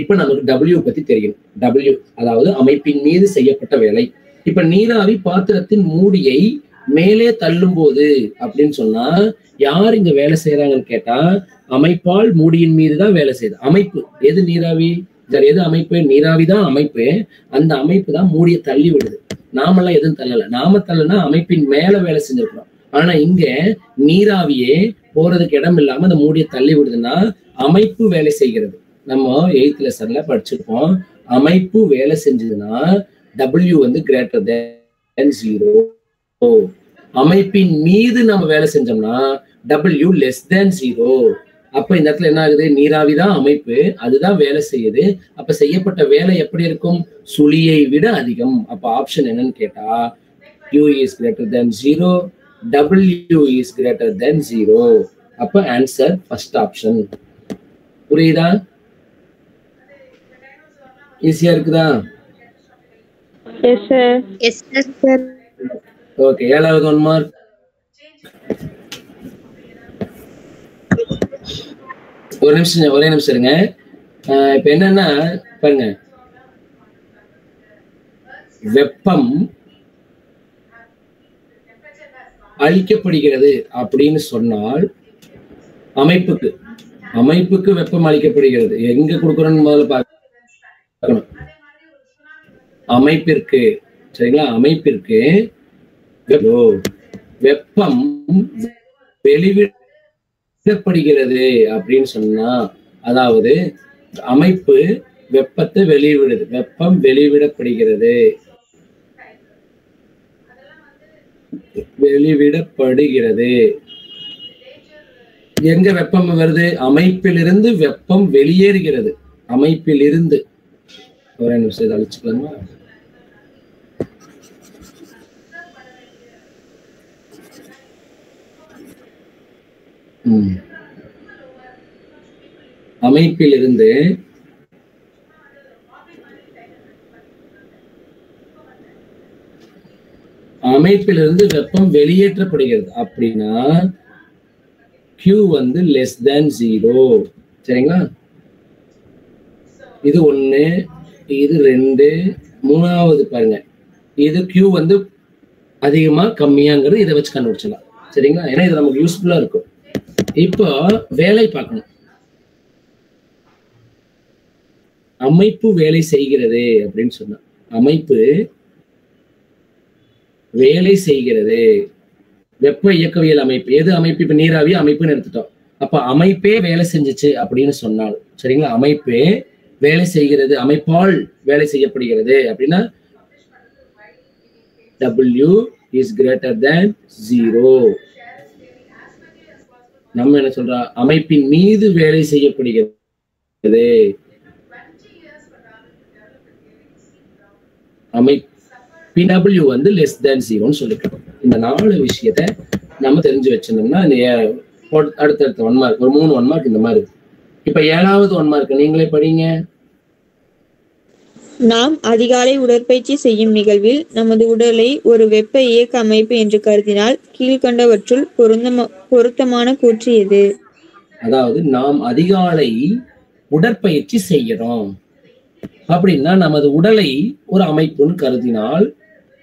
இப்ப நமக்கு டபிள்யூ பத்தி தெரியும். டபிள்யூ அதாவது அமைப்பின் மீது செய்யப்பட்ட வேலை. இப்ப நீராவி பாத்திரத்தின் மூடியை மேலே தள்ளும் போது அப்படின்னு சொன்னா யார் இங்க வேலை செய்யறாங்கன்னு கேட்டா அமைப்பால் மூடியின் மீது தான் வேலை செய்யுது. அமைப்பு. எது நீராவி? சார் எது அமைப்பு? நீராவி தான் அமைப்பு. அந்த அமைப்பு தான் மூடியை தள்ளி விடுது. நாமெல்லாம் எதுவும் தள்ளல. நாம தள்ளனா அமைப்பின் மேல வேலை செஞ்சிருக்கிறோம். ஆனா இங்க நீராவியே போறதுக்கு இடம் இல்லாம அந்த மூடியை தள்ளி விடுதுன்னா அமைப்பு வேலை செய்கிறது. நம்ம எயித் லெசன்ல படிச்சிருப்போம். அமைப்பு வேலை செஞ்சதுன்னா டபிள்யூ வந்து கிரேட்டர் தேன் ஜீரோ அமைப்பின் மீது நம்ம வேலை செஞ்சோம்னா W லெஸ் தேன் ஜீரோ அப்ப இந்த இடத்துல என்ன ஆகுது? நீராவி தான் அமைப்பு. அதுதான் வேலை செய்யுது. அப்ப செய்யப்பட்ட வேலை எப்படி இருக்கும்? சுழியை விட அதிகம். அப்ப ஆப்ஷன் என்னன்னு கேட்டா Q is greater than zero W is greater than zero அப்ப ஆன்சர் ஃபர்ஸ்ட் ஆப்ஷன் புரியுதா? ஈஸியா இருக்குதா? Yes sir yes sir okay ஏழாவது ஒன் மார்க் ஒரு நிமிஷம் ஒரே நிமிஷம் இருங்க. இப்ப என்னன்னா பாருங்க. வெப்பம் அழிக்கப்படுகிறது அப்படின்னு சொன்னால் அமைப்புக்கு அமைப்புக்கு வெப்பம் அளிக்கப்படுகிறது எங்க கொடுக்குறோம்னு முதல்ல பார்க்கணும். அமைப்பிற்கு சரிங்களா? அமைப்பிற்கு வெப்பம் வெளிவிடப்படுகிறது அப்படின்னு சொன்னா அதாவது அமைப்பு வெப்பத்தை வெளிவிடுது. வெப்பம் வெளிவிடப்படுகிறது. வெளிவிடப்படுகிறது. எங்க வெப்பம் வருது? அமைப்பிலிருந்து வெப்பம் வெளியேறுகிறது. அமைப்பிலிருந்து. ஒரே நிமிஷம் இதை அழிச்சுக்கலாமா? அமைப்பில் இருந்து அமைப்பிலிருந்து வெப்பம் வெளியேற்றப்படுகிறது. அப்படின்னா கியூ வந்து லெஸ் தேன் ஜீரோ சரிங்களா? இது ஒண்ணு இது ரெண்டு மூணாவது பாருங்க. இது கியூ வந்து அதிகமா கம்மியாங்கிறது இதை வச்சு கண்டுபிடிச்சலாம் சரிங்களா? ஏன்னா இது நமக்கு யூஸ்ஃபுல்லா இருக்கும். இப்போ வேலை பார்க்கணும். அமைப்பு வேலை செய்கிறது அப்படின்னு சொன்னா அமைப்பு வேலை செய்கிறது. வெப்ப இயக்கவியல் அமைப்பு. எது அமைப்பு? இப்ப நீராவி அமைப்புன்னு எடுத்துட்டோம். அப்ப அமைப்பே வேலை செஞ்சுச்சு அப்படின்னு சொன்னால் சரிங்களா? அமைப்பே வேலை செய்கிறது அமைப்பால் வேலை செய்யப்படுகிறது அப்படின்னா W is greater than zero நம்ம என்ன சொல்றா? அமைப்பின் மீது வேலை செய்யப்படுகிறது. அமைப்பின் வந்து லெஸ் தேன் ஜீரோன்னு சொல்லிக்கிறோம். இந்த நாலு விஷயத்த நம்ம தெரிஞ்சு வச்சிருந்தோம்னா இந்த ஏ- அடுத்தடுத்த ஒன் மார்க் ஒரு மூணு ஒன் மார்க் இந்த மாதிரி இருக்கு. இப்ப ஏழாவது ஒன் மார்க் நீங்களே படிங்க. நாம் அதிகாலை உடற்பயிற்சி செய்யும் நிகழ்வில் நமது உடலை ஒரு வெப்ப இயக்க அமைப்பு என்று கருதினால் கீழ்கண்டவற்றுள் பொருந்தம பொருத்தமான கூற்று எது? அதாவது நாம் அதிகாலை உடற்பயிற்சி செய்கிறோம். அப்படின்னா நமது உடலை ஒரு அமைப்புன்னு கருதினால்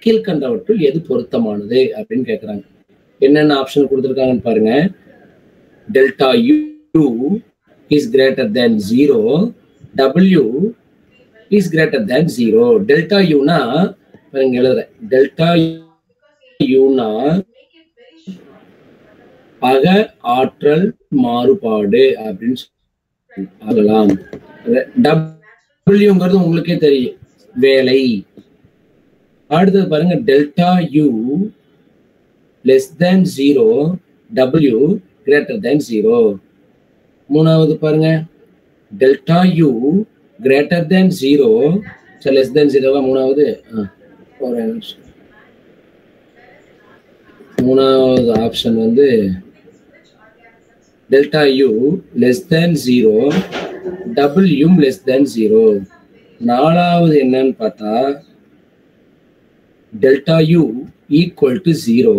கீழ்கண்டவற்றுள் எது பொருத்தமானது அப்படின்னு கேட்குறாங்க என்னென்ன ஆப்ஷன் கொடுத்துருக்காங்கன்னு பாருங்க. Delta U is greater than zero W is greater than zero delta யூனா பாருங்க எழுதுறேன் டெல்டா யூனா அக ஆற்றல் மாறுபாடு அப்படின்னு சொல்லி ஆகலாம் டபிள்யூங்கிறது உங்களுக்கே தெரியும். வேலை. அடுத்தது பாருங்க delta U less than zero W greater than zero மூணாவது பாருங்க delta U greater than zero less than ஜீரோவா மூணாவது ஒரு மூணாவது ஆப்ஷன் வந்து delta U less than zero double யூம் less than zero நாலாவது என்னன்னு பார்த்தா delta U equal to zero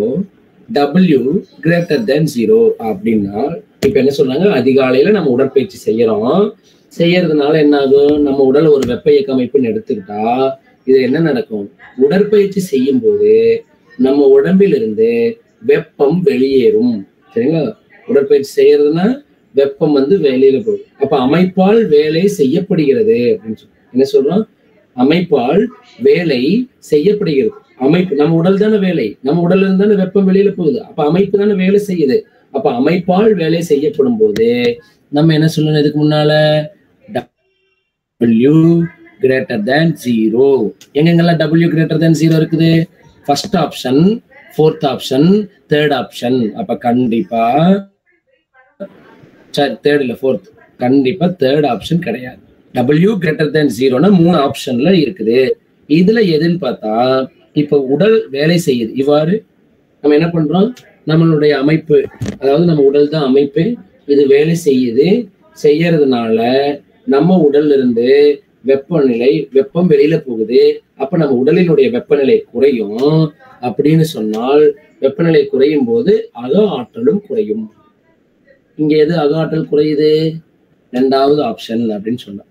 W greater than zero அப்படின்னா இப்போ என்ன சொல்றாங்க? அதிகாலையில் நம்ம உடற்பயிற்சி செய்யறோம். செய்யறதுனால என்ன ஆகும் நம்ம உடல் ஒரு வெப்ப இயக்க அமைப்புன்னு எடுத்துக்கிட்டா இது என்ன நடக்கும்? உடற்பயிற்சி செய்யும் போது நம்ம உடம்பிலிருந்து வெப்பம் வெளியேறும். சரிங்களா? உடற்பயிற்சி செய்யறதுன்னா வெப்பம் வந்து வேலையில போகும். அப்ப அமைப்பால் வேலை செய்யப்படுகிறது அப்படின்னு சொல்லி என்ன சொல்றோம்? அமைப்பால் வேலை செய்யப்படுகிறது. அமைப்பு நம்ம உடல் தானே வேலை. நம்ம உடல்ல இருந்து தானே வெப்பம் வெளியில போகுது. அப்ப அமைப்பு தானே வேலை செய்யுது. அப்ப அமைப்பால் வேலை செய்யப்படும் போது நம்ம என்ன சொல்லணும் இதுக்கு முன்னால? டபுள்யூ கிரேட்டர் தேன் ஜீரோ எங்கெங்கெல்லாம் டபுள்யூ கிரேட்டர் தேன் ஜீரோ இருக்குது? First option fourth option third option அப்ப கண்டிப்பா சரி தேர்ட் இல்ல ஃபோர்த் கண்டிப்பா தேர்ட் ஆப்ஷன் கிடையாது. டபுள்யூ கிரேட்டர் தேன் ஜீரோனா மூணு ஆப்ஷன்ல இருக்குது. இதுல எதுன்னு பார்த்தா இப்ப உடல் வேலை செய்யுது. இவ்வாறு நம்ம என்ன பண்றோம்? நம்மளுடைய அமைப்பு அதாவது நம்ம உடல் தான் அமைப்பு இது வேலை செய்யுது. செய்யறதுனால நம்ம உடல்ல இருந்து வெப்பநிலை வெப்பம் வெளியில போகுது. அப்ப நம்ம உடலினுடைய வெப்பநிலை குறையும். அப்படின்னு சொன்னால் வெப்பநிலை குறையும் போது அக ஆற்றலும் குறையும். இங்க எது அக ஆற்றல் குறையுது? ரெண்டாவது ஆப்ஷன் அப்படின்னு சொன்னா.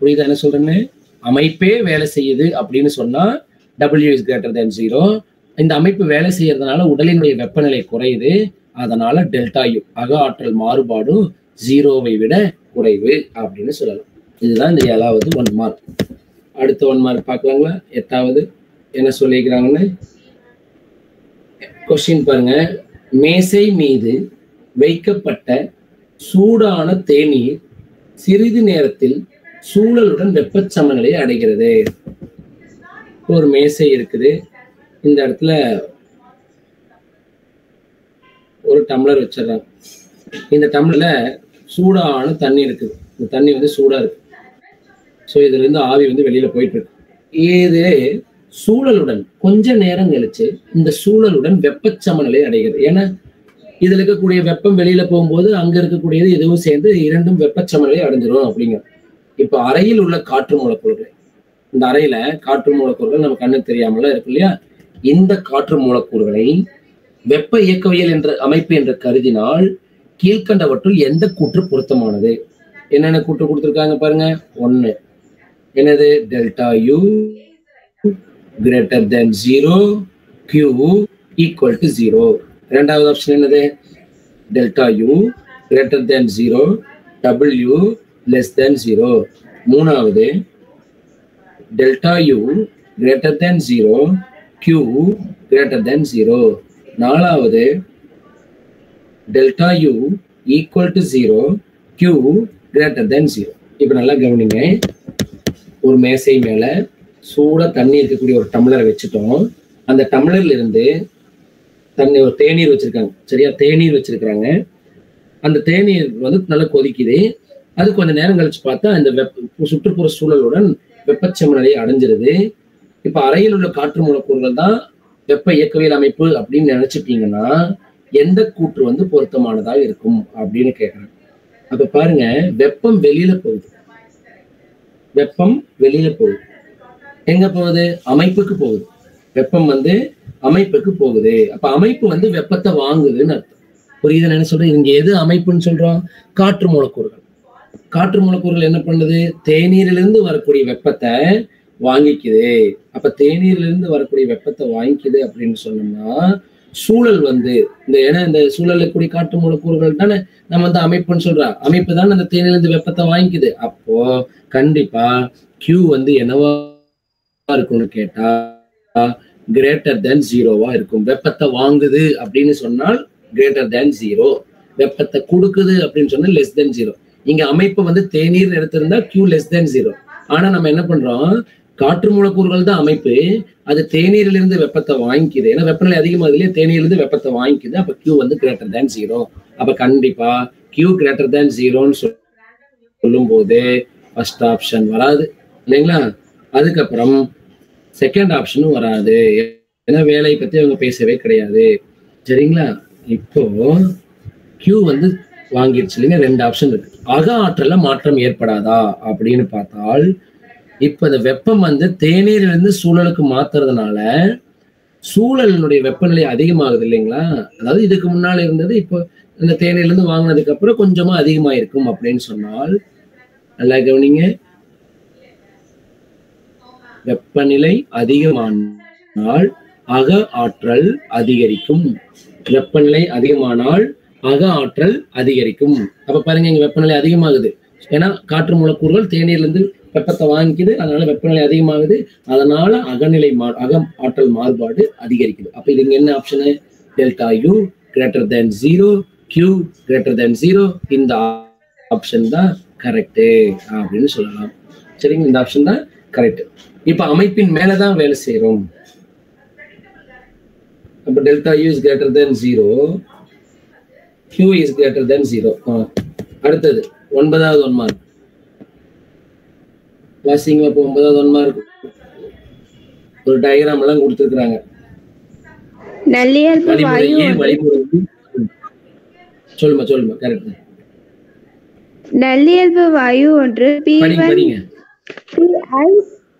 புரியுதா என்ன சொல்றேன்னு? அமைப்பே வேலை செய்யுது அப்படின்னு சொன்னா W is greater than zero இந்த அமைப்பு வேலை செய்யறதுனால உடலினுடைய வெப்பநிலை குறையுது. அதனால டெல்டா யூ அக ஆற்றல் மாறுபாடும் ஜீரோவை விட குறைவு அப்படின்னு சொல்லலாம். இதுதான் இந்த ஏழாவது ஒன் மார்க் அடுத்த ஒன் மார்க் பார்க்கலாங்களா? எட்டாவது என்ன சொல்லியிருக்கிறாங்கன்னு? கொஸ்டின் பாருங்க. மேசை மீது வைக்கப்பட்ட சூடான தேநீர் சிறிது நேரத்தில் சூழலுடன் வெப்ப சமநிலையை அடைகிறது. ஒரு மேசை இருக்குது. இந்த இடத்துல ஒரு டம்ளர் வச்சிடறாங்க. இந்த டம்ளர்ல சூடான தண்ணி இருக்குது. இந்த தண்ணி வந்து சூடா இருக்கு. ஸோ இதுல இருந்து ஆவி வந்து வெளியில போயிட்டு இருக்கு இது சூழலுடன் கொஞ்ச நேரம் கழிச்சு இந்த சூழலுடன் வெப்பச்சமநிலை அடைகிறது. ஏன்னா இதுல இருக்கக்கூடிய வெப்பம் வெளியில போகும்போது அங்க இருக்கக்கூடியது இதுவும் சேர்ந்து இரண்டும் வெப்பச்சமநிலை அடைஞ்சிரும் அப்படிங்க. இப்ப அறையில் உள்ள காற்று மூலக்கூறுகள். இந்த அறையில காற்று மூலக்கூறுகள் நம்ம கண்ணுக்கு தெரியாமல இருக்கு இல்லையா? இந்த காற்று மூலக்கூறுகளை வெப்ப இயக்கவியல் என்ற அமைப்பு என்று கருதினால் கீழ்கண்டவற்றுள் எந்த கூற்று பொருத்தமானது? என்னென்ன கூற்று கொடுத்துருக்காங்க பாருங்க. ஒன்று என்னது? Delta U greater than zero Q equal to zero ரெண்டாவது ஆப்ஷன் என்னது? Delta U greater than zero W less than zero மூணாவது delta U greater than zero Q greater than zero நாலாவது delta U equal to zero Q greater than zero இப்போ நல்லா கவனிங்க ஒரு மேசை மேல சூடாக தண்ணி இருக்கக்கூடிய ஒரு டம்ளரை வச்சுட்டோம் அந்த டம்ளர்ல இருந்து தண்ணி ஒரு தேநீர் வச்சிருக்காங்க சரியா தேநீர் வச்சிருக்கிறாங்க அந்த தேநீர் வந்து நல்லா கொதிக்குது அது கொஞ்ச நேரம் கழிச்சு பார்த்தா இந்த வெப்ப சுற்றுப்புற சூழலுடன் வெப்பச்சமநிலை அடைஞ்சிருது இப்ப அறையில் உள்ள காற்று மூலக்கூறுகள் தான் வெப்ப இயக்கவியல் அமைப்பு அப்படின்னு நினைச்சிட்டீங்கன்னா எந்த கூற்று வந்து பொருத்தமானதாக இருக்கும் அப்படின்னு கேக்குறேன். அப்ப பாருங்க வெப்பம் வெளியில போகுது. வெப்பம் வெளியில போகுது. எங்க போகுது? அமைப்புக்கு போகுது. வெப்பம் வந்து அமைப்புக்கு போகுது. அப்ப அமைப்பு வந்து வெப்பத்தை வாங்குதுன்னு அர்த்தம். புரியுதுன்னு என்ன சொல்றேன்? இங்க எது அமைப்புன்னு சொல்றோம்? காற்று மூலக்கூறுகள். காற்று மூலக்கூறுகள் என்ன பண்ணுது? தேநீரிலிருந்து வரக்கூடிய வெப்பத்தை வாங்கிக்குது. அப்ப தேநீர்லேருந்து வரக்கூடிய வெப்பத்தை வாங்கிக்குது அப்படின்னு சொன்னோம்னா சூழல் வந்து இந்த ஏன்னா இந்த சூழலை இருக்கக்கூடிய காட்டு மூலக்கூறுகள் தானே நம்ம வந்து அமைப்புன்னு சொல்றோம் அமைப்பு தானே அந்த தேனிலிருந்து வெப்பத்தை வாங்கிக்குது. அப்போ கண்டிப்பா கியூ வந்து என்னவா இருக்கும்னு கேட்டா கிரேட்டர் தென் ஜீரோவா இருக்கும். வெப்பத்தை வாங்குது அப்படின்னு சொன்னால் கிரேட்டர் தென் ஜீரோ வெப்பத்தை கொடுக்குது அப்படின்னு சொன்னா லெஸ் தென் ஜீரோ இங்க அமைப்பு வந்து தேநீர் எடுத்திருந்தா கியூ லெஸ் தென் ஜீரோ ஆனா நம்ம என்ன பண்றோம்? காற்று மூலக்கூறுகள் தான் அமைப்பு. அது தேநீரிலிருந்து வெப்பத்தை வாங்கிக்குது. ஏன்னா வெப்பநிலை அதிகமாகுதுலயே தேநீரிலிருந்து வெப்பத்தை வாங்கிக்குது. அப்ப கியூ வந்து கிரேட்டர் தேன் ஜீரோ அப்ப கண்டிப்பா கியூ கிரேட்டர் தேன் ஜீரோன்னு சொல்லும் போது ஃபர்ஸ்ட் ஆப்ஷன் வராது. இல்லைங்களா? அதுக்கப்புறம் செகண்ட் ஆப்ஷனும் வராது. ஏன்னா வேலையை பத்தி அவங்க பேசவே கிடையாது. சரிங்களா? இப்போ கியூ வந்து வாங்கிடுச்சு இல்லைங்க. ரெண்டு ஆப்ஷன் இருக்கு. அக ஆற்றல மாற்றம் ஏற்படாதா? அப்படின்னு பார்த்தால் இப்ப இந்த வெப்பம் வந்து தேநீரிலிருந்து சூழலுக்கு மாத்துறதுனால சூழலினுடைய வெப்பநிலை அதிகமாகுது இல்லைங்களா? அதாவது இதுக்கு முன்னால இருந்தது இப்போ இந்த தேநீர்லேருந்து வாங்கினதுக்கு அப்புறம் கொஞ்சமா அதிகமாயிருக்கும் அப்படின்னு சொன்னால் நல்லா கவனிங்க. வெப்பநிலை அதிகமானால் அக ஆற்றல் அதிகரிக்கும். வெப்பநிலை அதிகமானால் அக ஆற்றல் அதிகரிக்கும். அப்ப பாருங்க இங்க வெப்பநிலை அதிகமாகுது. ஏன்னா காற்று மூலக்கூறுகள் தேநீர்ல இருந்து வெப்பத்தை வாங்கிக்குது அதனால வெப்பநிலை அதிகமாகுது. அதனால அகநிலை மா அகம் ஆற்றல் மாறுபாடு அதிகரிக்குது. அப்ப இது இங்க என்ன option delta U greater than zero Q greater than zero இந்த ஆப்ஷன் தான் கரெக்டு அப்படின்னு சொல்லலாம். சரிங்க இந்த ஆப்ஷன் தான் கரெக்ட் இப்ப அமைப்பின் மேலதான் வேலை செய்யறோம் அப்ப delta U is greater than zero Q is greater than zero அடுத்தது ஒன்பதாவது ஒன் மார்க் வாசிங்க இப்போ ஒன்பதாவது ஒன் மார்க் ஒரு டயக்ராம் எல்லாம் கொடுத்துருக்குறாங்க. ஒன்று. சொல்லுமா சொல்லுமா கரெக்ட் நல்லியல்பு வாயு ஒன்று பி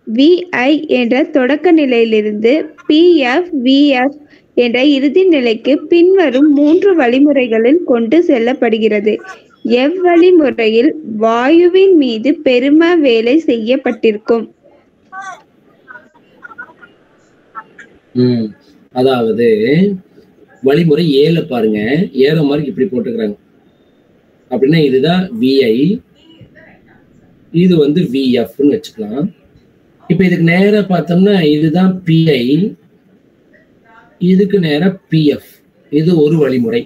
விஐ என்ற தொடக்க நிலையிலிருந்து பிஎஃப் விஎஃப் என்ற இறுதி நிலைக்கு பின்வரும் மூன்று வழிமுறைகளில் கொண்டு செல்லப்படுகிறது. எவ்வழிமுறையில் வாயுவின் மீது பெரும வேலை செய்யப்பட்டிருக்கும்? அதாவது வழிமுறை ஏழு பாருங்க. ஏற மாதிரி இப்படி போட்டுக்கிறாங்க. அப்படின்னா இதுதான் விஐ இது வந்து விஎஃப்னு வச்சுக்கலாம். இப்போ இதுக்கு நேரம் பார்த்தோம்னா இதுதான் பிஐ இதுக்கு நேராக பிஎஃப் இது ஒரு வழிமுறை.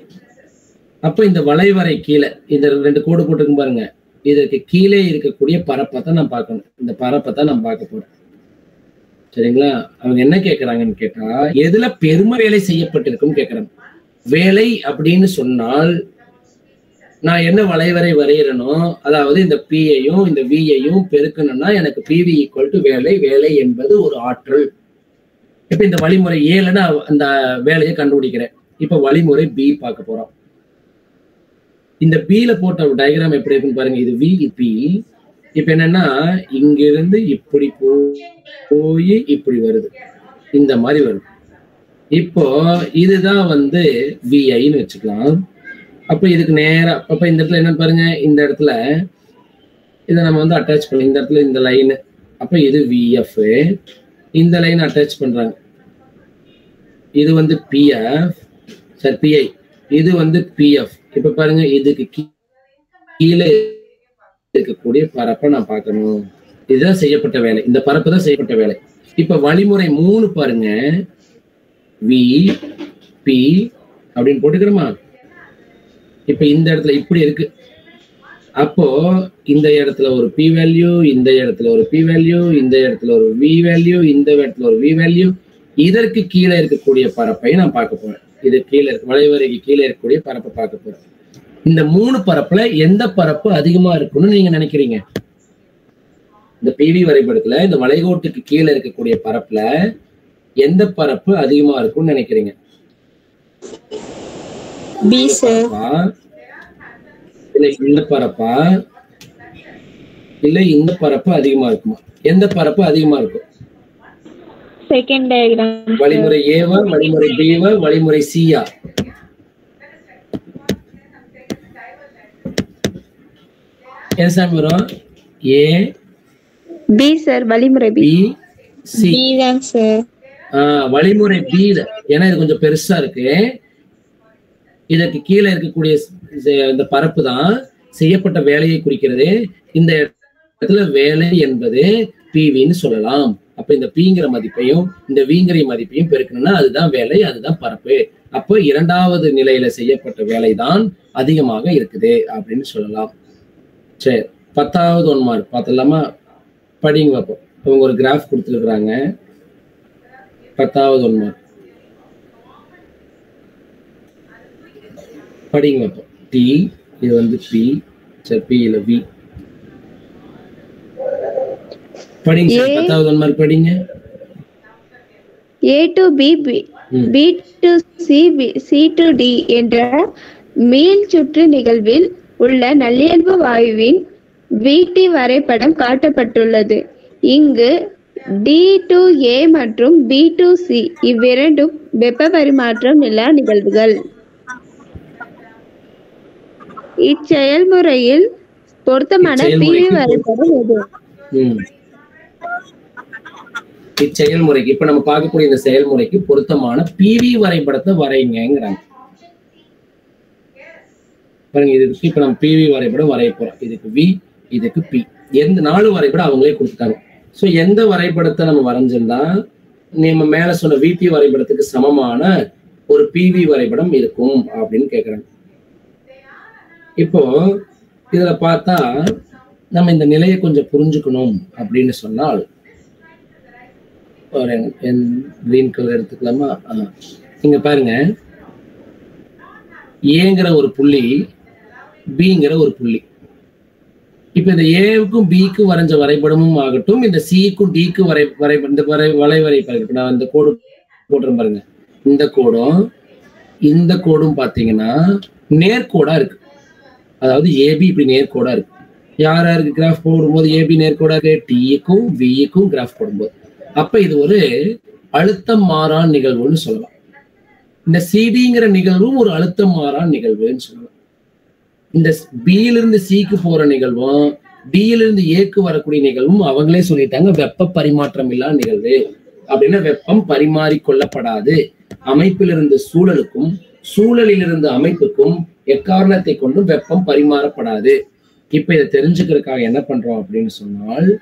அப்போ இந்த வளைவரை கீழே இந்த ரெண்டு கோடு போட்டுருக்கு பாருங்க. இதற்கு கீழே இருக்கக்கூடிய பரப்பை தான் நான் பார்க்கணும். இந்த பரப்பை தான் நான் பார்க்க போறேன். சரிங்களா? அவங்க என்ன கேட்கறாங்கன்னு கேட்டா எதுல பெருமை வேலை செய்யப்பட்டிருக்கும் கேட்கறாங்க வேலை அப்படின்னு சொன்னால் நான் என்ன வளைவரை வரைகிறனோ அதாவது இந்த பியையும் இந்த வியையும் பெருக்கணும்னா எனக்கு பிவி ஈக்குவல் டு வேலை வேலை என்பது ஒரு ஆற்றல். இப்ப இந்த வழிமுறை ஏலன்னு அந்த வேலையை கண்டுபிடிக்கிறேன். இப்ப வழிமுறை பி பார்க்க போறோம். இந்த பில போட்ட டயக்ராம் எப்படி இருக்குன்னு பாருங்க. இது வி பி இப்ப என்னன்னா இங்க இருந்து இப்படி போய் இப்படி வருது. இந்த மாதிரி வருது. இப்போ இதுதான் வந்து விஐன்னு வச்சுக்கலாம். அப்ப இதுக்கு நேரா அப்ப இந்த இடத்துல என்ன பாருங்க. இந்த இடத்துல இதை நம்ம வந்து அட்டாச் பண்ணி இந்த இடத்துல இந்த லைன் அப்ப இது விஎஃப் இந்த லைன் அட்டாச் பண்றாங்க. இது வந்து பிஎஃப் சார் பிஐ இது வந்து பிஎஃப் இப்ப பாருங்க இதுக்கு கீ- கீழே இருக்கக்கூடிய பரப்பை நான் பார்க்கணும். இதுதான் செய்யப்பட்ட வேலை. இந்த பரப்பு தான் செய்யப்பட்ட வேலை. இப்ப வழிமுறை மூணு பாருங்க. வி பி அப்படின்னு போட்டுக்கிறோமா? இப்ப இந்த இடத்துல இப்படி இருக்கு. அப்போ இந்த இடத்துல ஒரு பி வேல்யூ இந்த இடத்துல ஒரு பி வேல்யூ இந்த இடத்துல ஒரு வி வேல்யூ இந்த இடத்துல ஒரு வி வேல்யூ இதற்கு கீழே இருக்கக்கூடிய பரப்பை நான் பார்க்க போறேன். இது கீழே இருக்கு. வளைவரைக்கு கீழே இருக்கக்கூடிய பரப்பை பார்க்க போறேன் இந்த மூணு பரப்புல எந்த பரப்பு அதிகமா இருக்கும்னு நீங்க நினைக்கிறீங்க? இந்த பிவி வரைபடத்துல இந்த வளைகோட்டுக்கு கீழே இருக்கக்கூடிய பரப்புல எந்த பரப்பு அதிகமா இருக்கும்னு நினைக்கிறீங்க? இல்ல இந்த பரப்பா? இல்ல இந்த பரப்பு அதிகமா இருக்குமா? எந்த பரப்பு அதிகமா இருக்கும்? செகண்ட் டயக்ராம் வழிமுறை ஏவா வழிமுறை பிவா வழிமுறை சியா என்ன சாமி வரும்? ஏ பி சார் வழிமுறை பி சி பி தாங்க சார் ஆஹ் வழிமுறை பி ஏன்னா இது கொஞ்சம் பெருசா இருக்கு. இதற்கு கீழே இருக்கக்கூடிய இந்த பரப்பு தான் செய்யப்பட்ட வேலையை குறிக்கிறது. இந்த இடத்துல வேலை என்பது பிவின்னு சொல்லலாம். அப்ப இந்த பிங்கிற மதிப்பையும் இந்த வீங்கிற மதிப்பையும் பெருக்கணும்னா அதுதான் வேலை அதுதான் பரப்பு. அப்போ இரண்டாவது நிலையில செய்யப்பட்ட வேலை தான் அதிகமாக இருக்குது அப்படின்னு சொல்லலாம். சரி பத்தாவது ஒன் மார்க் பார்த்தலாமா படிங்க பார்ப்போம் அவங்க ஒரு கிராஃப் கொடுத்துருக்குறாங்க. பத்தாவது ஒன் மார்க் படிங்க பார்ப்போம் டி இது வந்து பி சரி பி இல்லை வி படிங்க சார். பத்தாவது ஒன் மார்க் படிங்க A to B. B to C C to D என்ற மீள் சுற்று நிகழ்வில் உள்ள நல்லியல்பு வாயுவின் விடி வரைபடம் காட்டப்பட்டுள்ளது இங்கு டி டு ஏ மற்றும் பி டு சி இவ்விரண்டும் வெப்ப பரிமாற்றம் இல்லா நிகழ்வுகள் இச்செயல்முறையில் பொருத்தமான பிவி வரைபடம் எது. இச்செயல்முறைக்கு இப்ப நம்ம பார்க்கக்கூடிய இந்த செயல்முறைக்கு பொருத்தமான பிவி வரைபடத்தை வரைங்கிறாங்க பாருங்க இதுக்கு இப்ப நம்ம பிவி வரைபடம் வரைய போறோம். இதுக்கு வி இதுக்கு பி எந்த நாலு வரைபடம் அவங்களே கொடுத்துட்டாங்க. சோ எந்த வரைபடத்தை நம்ம வரைஞ்சிருந்தா நம்ம மேல சொன்ன விபி வரைபடத்துக்கு சமமான ஒரு பிவி வரைபடம் இருக்கும் அப்படின்னு கேக்குறாங்க. இப்போ இதுல பார்த்தா நம்ம இந்த நிலையை கொஞ்சம் புரிஞ்சுக்கணும் அப்படின்னு சொன்னால் ஒரு கிரீன் கலர் எடுத்துக்கலாமா? நீங்க பாருங்க. ஏங்கிற ஒரு புள்ளி பிங்கிற ஒரு புள்ளி. இப்ப இந்த ஏவுக்கும் பிக்கும் வரைஞ்ச வரைபடமும் ஆகட்டும் இந்த சிக்கும் டிக்கும் வரை வரை இந்த வரை வளைவரை பாருங்க நான் இந்த கோடு போட்டுறேன் பாருங்க. இந்த கோடும் இந்த கோடும் பாத்தீங்கன்னா நேர்கோடா இருக்கு. அதாவது ஏபி இப்படி நேர்கோடா இருக்கு. யார் யாருக்கு கிராஃப் போடும்போது ஏபி நேர்கோடா இருக்கு? டிக்கும் விக்கும் கிராஃப் போடும்போது. அப்ப இது ஒரு அழுத்தம் மாறான் நிகழ்வுன்னு சொல்லலாம். இந்த சிடிங்கிற நிகழ்வும் ஒரு அழுத்தம் மாறான் நிகழ்வுன்னு சொல்லலாம். இந்த பியிலிருந்து சிக்கு போற நிகழ்வும் டியிலிருந்து ஏக்கு வரக்கூடிய நிகழ்வும் அவங்களே சொல்லிட்டாங்க. வெப்ப பரிமாற்றம் இல்லா நிகழ்வு. அப்படின்னா வெப்பம் பரிமாறிக்கொள்ளப்படாது அமைப்பிலிருந்து சூழலுக்கும் சூழலிலிருந்து அமைப்புக்கும் எக்காரணத்தை கொண்டும் வெப்பம் பரிமாறப்படாது. இப்ப இதை தெரிஞ்சுக்கிறதுக்காக என்ன பண்றோம் அப்படின்னு சொன்னால்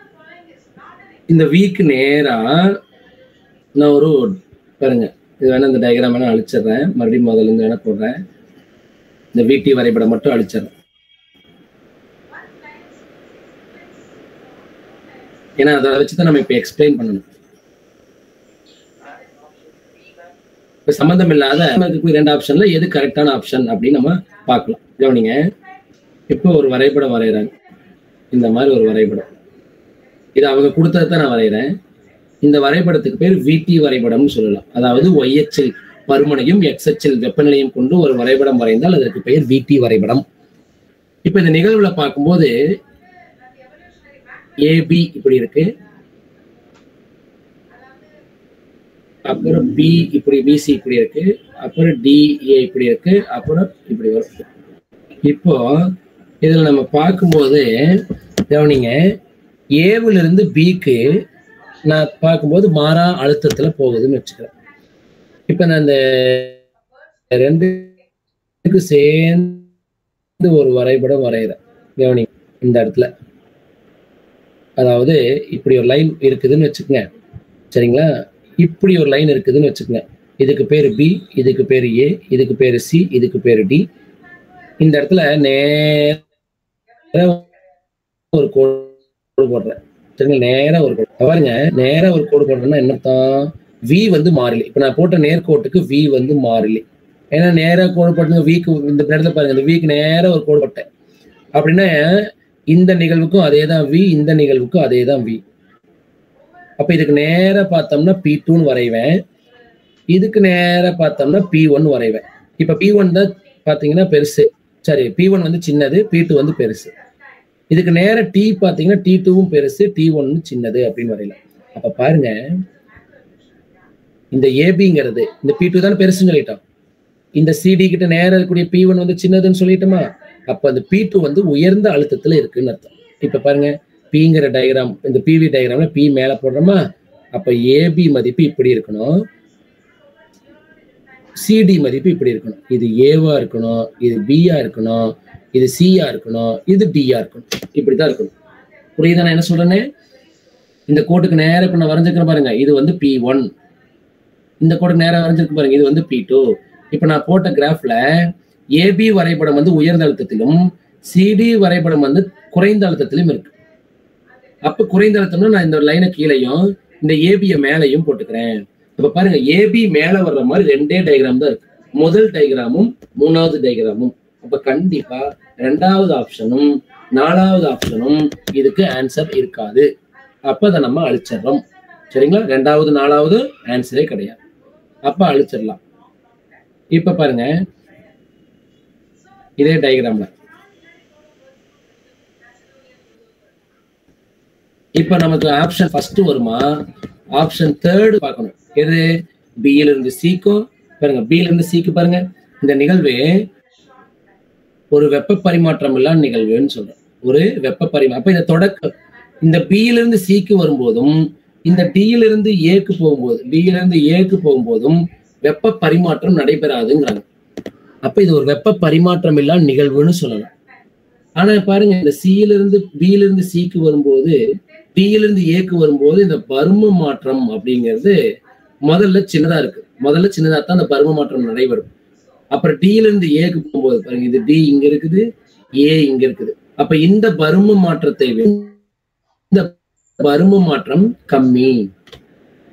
இந்த வீக் நேரா நான் ஒரு பாருங்க இது வேணா இந்த டயக்ராம் வேணா அழிச்சிடுறேன். மறுபடியும் முதல்ல இருந்து வேணா போடுறேன். இந்த வீட்டி வரைபடம் மட்டும் அழிச்சிடுறேன். ஏன்னா அதை வச்சு தான் நம்ம இப்ப எக்ஸ்பிளைன் பண்ணணும். இப்போ சம்பந்தம் இல்லாத நமக்கு ரெண்டு ஆப்ஷன்ல எது கரெக்டான ஆப்ஷன் அப்படின்னு நம்ம பார்க்கலாம். கவனிங்க. இப்போ ஒரு வரைபடம் வரைகிறாங்க இந்த மாதிரி ஒரு வரைபடம். இது அவங்க கொடுத்ததை தான் நான் வரைகிறேன். இந்த வரைபடத்துக்கு பேர் விடி வரைபடம்னு சொல்லலாம். அதாவது ஒய்எச்சில் பருமனையும் எக்ஸ்எச்சில் வெப்பநிலையும் கொண்டு ஒரு வரைபடம் வரைந்தால் அதற்கு பெயர் விடி வரைபடம். இப்ப இந்த நிகழ்வுல பார்க்கும்போது ஏபி இப்படி இருக்கு. அப்புறம் பி இப்படி பிசி இப்படி இருக்கு. அப்புறம் டிஏ இப்படி இருக்கு. அப்புறம் இப்படி வரும். இப்போ இதுல நம்ம பார்க்கும்போது கவனிங்க ஏவுல இருந்து பிக்கு நான் பார்க்கும்போது மாறா அழுத்தத்துல போகுதுன்னு வச்சுக்கிறேன். இப்ப நான் இந்த ரெண்டு சேர்ந்து ஒரு வரைபடம் வரைகிறேன். கவனி இந்த இடத்துல. அதாவது இப்படி ஒரு லைன் இருக்குதுன்னு வச்சுக்கோங்க. சரிங்களா? இப்படி ஒரு லைன் இருக்குதுன்னு வச்சுக்கோங்க. இதுக்கு பேர் பி இதுக்கு பேர் ஏ இதுக்கு பேர் சி இதுக்கு பேர் டி இந்த இடத்துல நேர ஒரு கோடு கோடு போடுறேன் சரிங்களா? நேராக ஒரு கோடு. பாருங்க. நேராக ஒரு கோடு போடுறேன்னா என்னத்தான் வி வந்து மாறிலி. இப்போ நான் போட்ட நேர்கோட்டுக்கு வி வந்து மாறிலி. ஏன்னா நேராக கோடு போட்டுங்க வீக்கு இந்த இடத்துல பாருங்க. இந்த வீக்கு நேராக ஒரு கோடு போட்டேன். அப்படின்னா இந்த நிகழ்வுக்கும் அதே தான் வி இந்த நிகழ்வுக்கும் அதே தான் வி அப்போ இதுக்கு நேராக பார்த்தோம்னா பி டூன்னு வரைவேன். இதுக்கு நேராக பார்த்தோம்னா பி ஒன்னு வரைவேன். இப்போ பி ஒன் தான் பார்த்தீங்கன்னா பெருசு. சரி பி ஒன் வந்து சின்னது பி டூ வந்து பெருசு. இதுக்கு நேரம் டி பார்த்தீங்கன்னா டி டூவும் பெருசு டி ஒன்னு சின்னது அப்படின்னு வரையில அப்ப பாருங்க. இந்த ஏபிங்கிறது இந்த பி டூ தானே பெருசுன்னு சொல்லிட்டோம். இந்த சிடி கிட்ட நேரம் இருக்கக்கூடிய பி ஒன் வந்து சின்னதுன்னு சொல்லிட்டோமா? அப்ப அந்த பி டூ வந்து உயர்ந்த அழுத்தத்துல இருக்குன்னு அர்த்தம். இப்ப பாருங்க பிங்கிற டயக்ராம் இந்த பிவி டயக்ராம்ல பி மேல போடுறோமா? அப்ப ஏபி மதிப்பு இப்படி இருக்கணும். சிடி மதிப்பு இப்படி இருக்கணும். இது ஏவா இருக்கணும் இது பியா இருக்கணும். இது சியா இருக்கணும் இது டியா இருக்கணும். இப்படிதான் இருக்கணும். புரியுது நான் என்ன சொல்றேன்னு? இந்த கோட்டுக்கு நேரம் இப்ப நான் வரைஞ்சிருக்கேன் பாருங்க. இது வந்து பி ஒன் இந்த கோட்டுக்கு நேரம் வரைஞ்சிருக்கு பாருங்க. இது வந்து பி டூ இப்ப நான் போட்ட கிராஃப்ல ஏபி வரைபடம் வந்து உயர்ந்த அழுத்தத்திலும் சிடி வரைபடம் வந்து குறைந்த அழுத்தத்திலும் இருக்கு. அப்ப குறைந்த அழுத்தம்னா நான் இந்த லைனை கீழையும் இந்த ஏபிய மேலையும் போட்டுக்கிறேன். இப்ப பாருங்க ஏபி மேல வர்ற மாதிரி ரெண்டே டயக்ராம் தான் இருக்கு. முதல் டயக்ராமும் மூணாவது டயக்ராமும் அப்ப கண்டிப்பா ரெண்டாவது ஆப்ஷனும் நாலாவது ஆப்ஷனும் இதுக்கு ஆன்சர் இருக்காது. அப்ப அதை நம்ம அழிச்சிடறோம். சரிங்களா? ரெண்டாவது நாலாவது ஆன்சரே கிடையாது. அப்ப அழிச்சிடலாம். இப்ப பாருங்க. இதே டயக்ராம்ல இப்ப நமக்கு ஆப்ஷன் ஃபர்ஸ்ட் வருமா? ஆப்ஷன் தேர்டு பார்க்கணும். எது? பியில இருந்து சிக்கும் பாருங்க பியில இருந்து சிக்கு பாருங்க. இந்த நிகழ்வு ஒரு வெப்ப பரிமாற்றம் இல்லாத நிகழ்வுன்னு சொல்றேன். ஒரு வெப்ப பரிமா அப்ப இந்த தொடக்க இந்த பியிலிருந்து சிக்கு வரும்போதும் இந்த டியிலிருந்து ஏக்கு போகும்போது பியிலிருந்து ஏக்கு போகும்போதும் வெப்ப பரிமாற்றம் நடைபெறாதுங்கிறாங்க. அப்ப இது ஒரு வெப்ப பரிமாற்றம் இல்லாம நிகழ்வுன்னு சொல்லலாம். ஆனா பாருங்க இந்த சியிலிருந்து பியிலிருந்து சிக்கு வரும்போது டியிலிருந்து ஏக்கு வரும்போது இந்த பரும மாற்றம் அப்படிங்கிறது முதல்ல சின்னதா இருக்கு. முதல்ல சின்னதா தான் அந்த பரும மாற்றம் நடைபெறும். அப்புறம் டில இருந்து ஏக்கு போகும்போது பாருங்க இது டி இங்க இருக்குது ஏ இங்க இருக்குது. அப்ப இந்த பரும மாற்றத்தை இந்த பரும மாற்றம் கம்மி.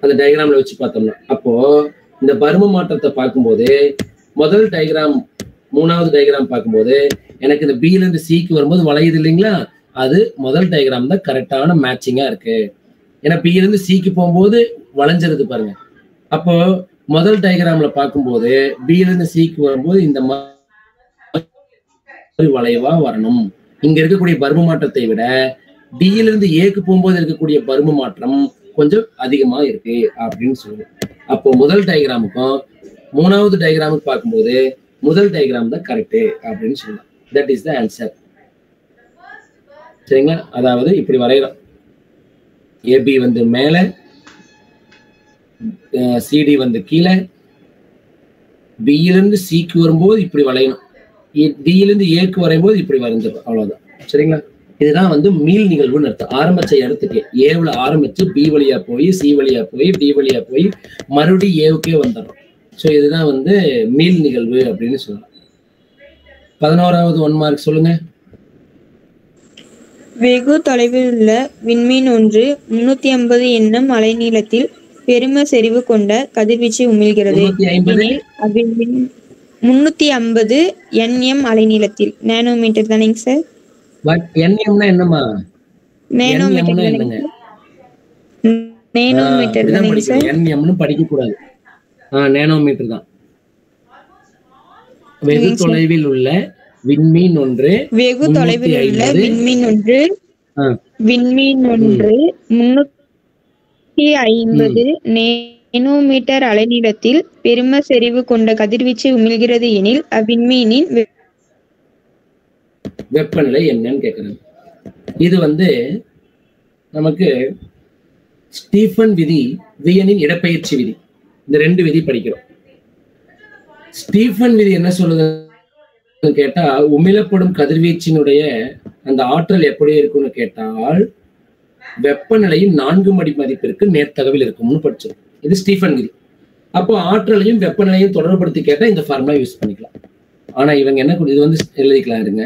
அந்த டயக்ராம்ல வச்சு பார்த்தோம்னா அப்போ இந்த பரும மாற்றத்தை பார்க்கும்போது முதல் டயக்ராம் மூணாவது டயக்ராம் பார்க்கும்போது எனக்கு இந்த பில இருந்து சிக்கு வரும்போது வளையுது இல்லைங்களா? அது முதல் டயக்ராம் தான் கரெக்டான மேட்சிங்கா இருக்கு. ஏன்னா பியிலிருந்து சிக்கு போகும்போது வளைஞ்சிருது பாருங்க. அப்போ முதல் டயக்ராம்ல பார்க்கும்போது பில இருந்து சிக்கு வரும்போது இந்த மாதிரி வளைவா வரணும். இங்க இருக்கக்கூடிய பரும மாற்றத்தை விட டியில இருந்து ஏக்கு போகும்போது இருக்கக்கூடிய பரும மாற்றம் கொஞ்சம் அதிகமா இருக்கு அப்படின்னு சொல்லுவோம். அப்போ முதல் டயக்ராமுக்கும் மூணாவது டயக்ராமுக்கு பார்க்கும்போது முதல் டயக்ராம் தான் கரெக்டு அப்படின்னு சொல்லலாம். தட் இஸ் த ஆன்சர் சரிங்களா? அதாவது இப்படி வரைகிறோம் ஏபி வந்து மேலே சிடி வந்து கீழே பியிலிருந்து சிக்கு வரும்போது இப்படி வளையணும். டியிலிருந்து ஏக்கு வரையும் போது இப்படி வரைஞ்சிடும் அவ்வளவுதான். சரிங்களா? இதுதான் வந்து மீள் நிகழ்வுன்னு அர்த்தம். ஆரம்பிச்ச இடத்துக்கு. ஏவுல ஆரம்பிச்சு பி வழியா போய் சி வழியா போய் டி வழியா போய் மறுபடியும் ஏவுக்கே வந்துடும் ஸோ இதுதான் வந்து மீள் நிகழ்வு அப்படின்னு சொல்லலாம். பதினோராவது ஒன் மார்க் சொல்லுங்க. வெகு தொலைவில் உள்ள விண்மீன் ஒன்று முன்னூத்தி ஐம்பது எண்ணம் அலைநீளத்தில் பெரும செறிவு கொண்ட கதிர்வீச்சு உமிழ்கிறது. முன்னூத்தி ஐம்பது. என்எம் அலைநீளத்தில். நானோமீட்டர் தானேங்க சார்? என்எம்னா என்னமா நானோமீட்டர் நானோமீட்டர் தானேங்க சார். என்எம்னு படிக்க தான். வெகு தொலைவில் உள்ள விண்மீன் ஒன்று. வெகு தொலைவில் உள்ள விண்மீன் ஒன்று. விண்மீன் ஒன்று. முன்னூத்தி நூற்றி ஐம்பது நேனோமீட்டர் அலைநீளத்தில் பெரும செறிவு கொண்ட கதிர்வீச்சு உமிழ்கிறது எனில் அவ்விண்மீனின் வெப்பநிலை என்னன்னு கேட்குறது இது வந்து நமக்கு ஸ்டீஃபன் விதி வியனின் இடப்பெயர்ச்சி விதி. இந்த ரெண்டு விதி படிக்கிறோம். ஸ்டீஃபன் விதி என்ன சொல்லுது கேட்டா உமிழப்படும் கதிர்வீச்சினுடைய அந்த ஆற்றல் எப்படி இருக்கும்னு கேட்டால் வெப்பநிலையும் நான்கு மடி மதிப்பிற்கு நேர்த்தகவில் இருக்கும்னு படிச்சோம் இது ஸ்டீஃபன் விதி அப்போ ஆற்றலையும் வெப்பநிலையும் தொடர்புபடுத்தி கேட்டால் இந்த ஃபார்முலா யூஸ் பண்ணிக்கலாம். ஆனா இவங்க என்ன இது வந்து எழுதிக்கலாம் இருங்க.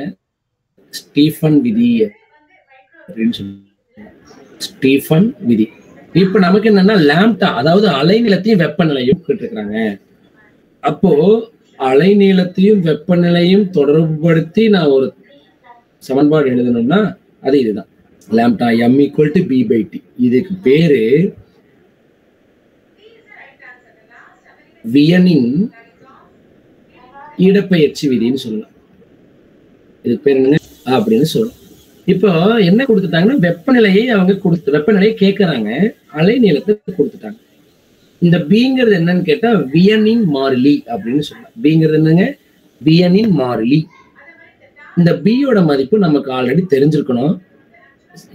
ஸ்டீஃபன் விதி அப்படின்னு சொல்லி. ஸ்டீஃபன் விதி. இப்ப நமக்கு என்னன்னா லேம்டா அதாவது அலைநிலத்தையும் வெப்பநிலையும் கேட்டுருக்குறாங்க. அப்போ அலைநீளத்தையும் வெப்பநிலையும் தொடர்புபடுத்தி நான் ஒரு சமன்பாடு எழுதணும்னா அது இதுதான். Lambda M equal to B by T இதுக்கு பேரு வியனின் இடப்பெயர்ச்சி விதின்னு சொல்லலாம். இதுக்கு பேர் என்னங்க? அப்படின்னு சொல்லலாம். இப்போ என்ன கொடுத்துட்டாங்கன்னா வெப்பநிலையை அவங்க கொடுத்து வெப்பநிலையை கேட்கறாங்க அலைநீளத்தை கொடுத்துட்டாங்க. இந்த பிங்கிறது என்னன்னு கேட்டா வியனின் மாறிலி அப்படின்னு சொல்லலாம். பிங்கிறது என்னங்க? வியனின் மாறிலி. இந்த பியோட மதிப்பு நமக்கு ஆல்ரெடி தெரிஞ்சிருக்கணும்.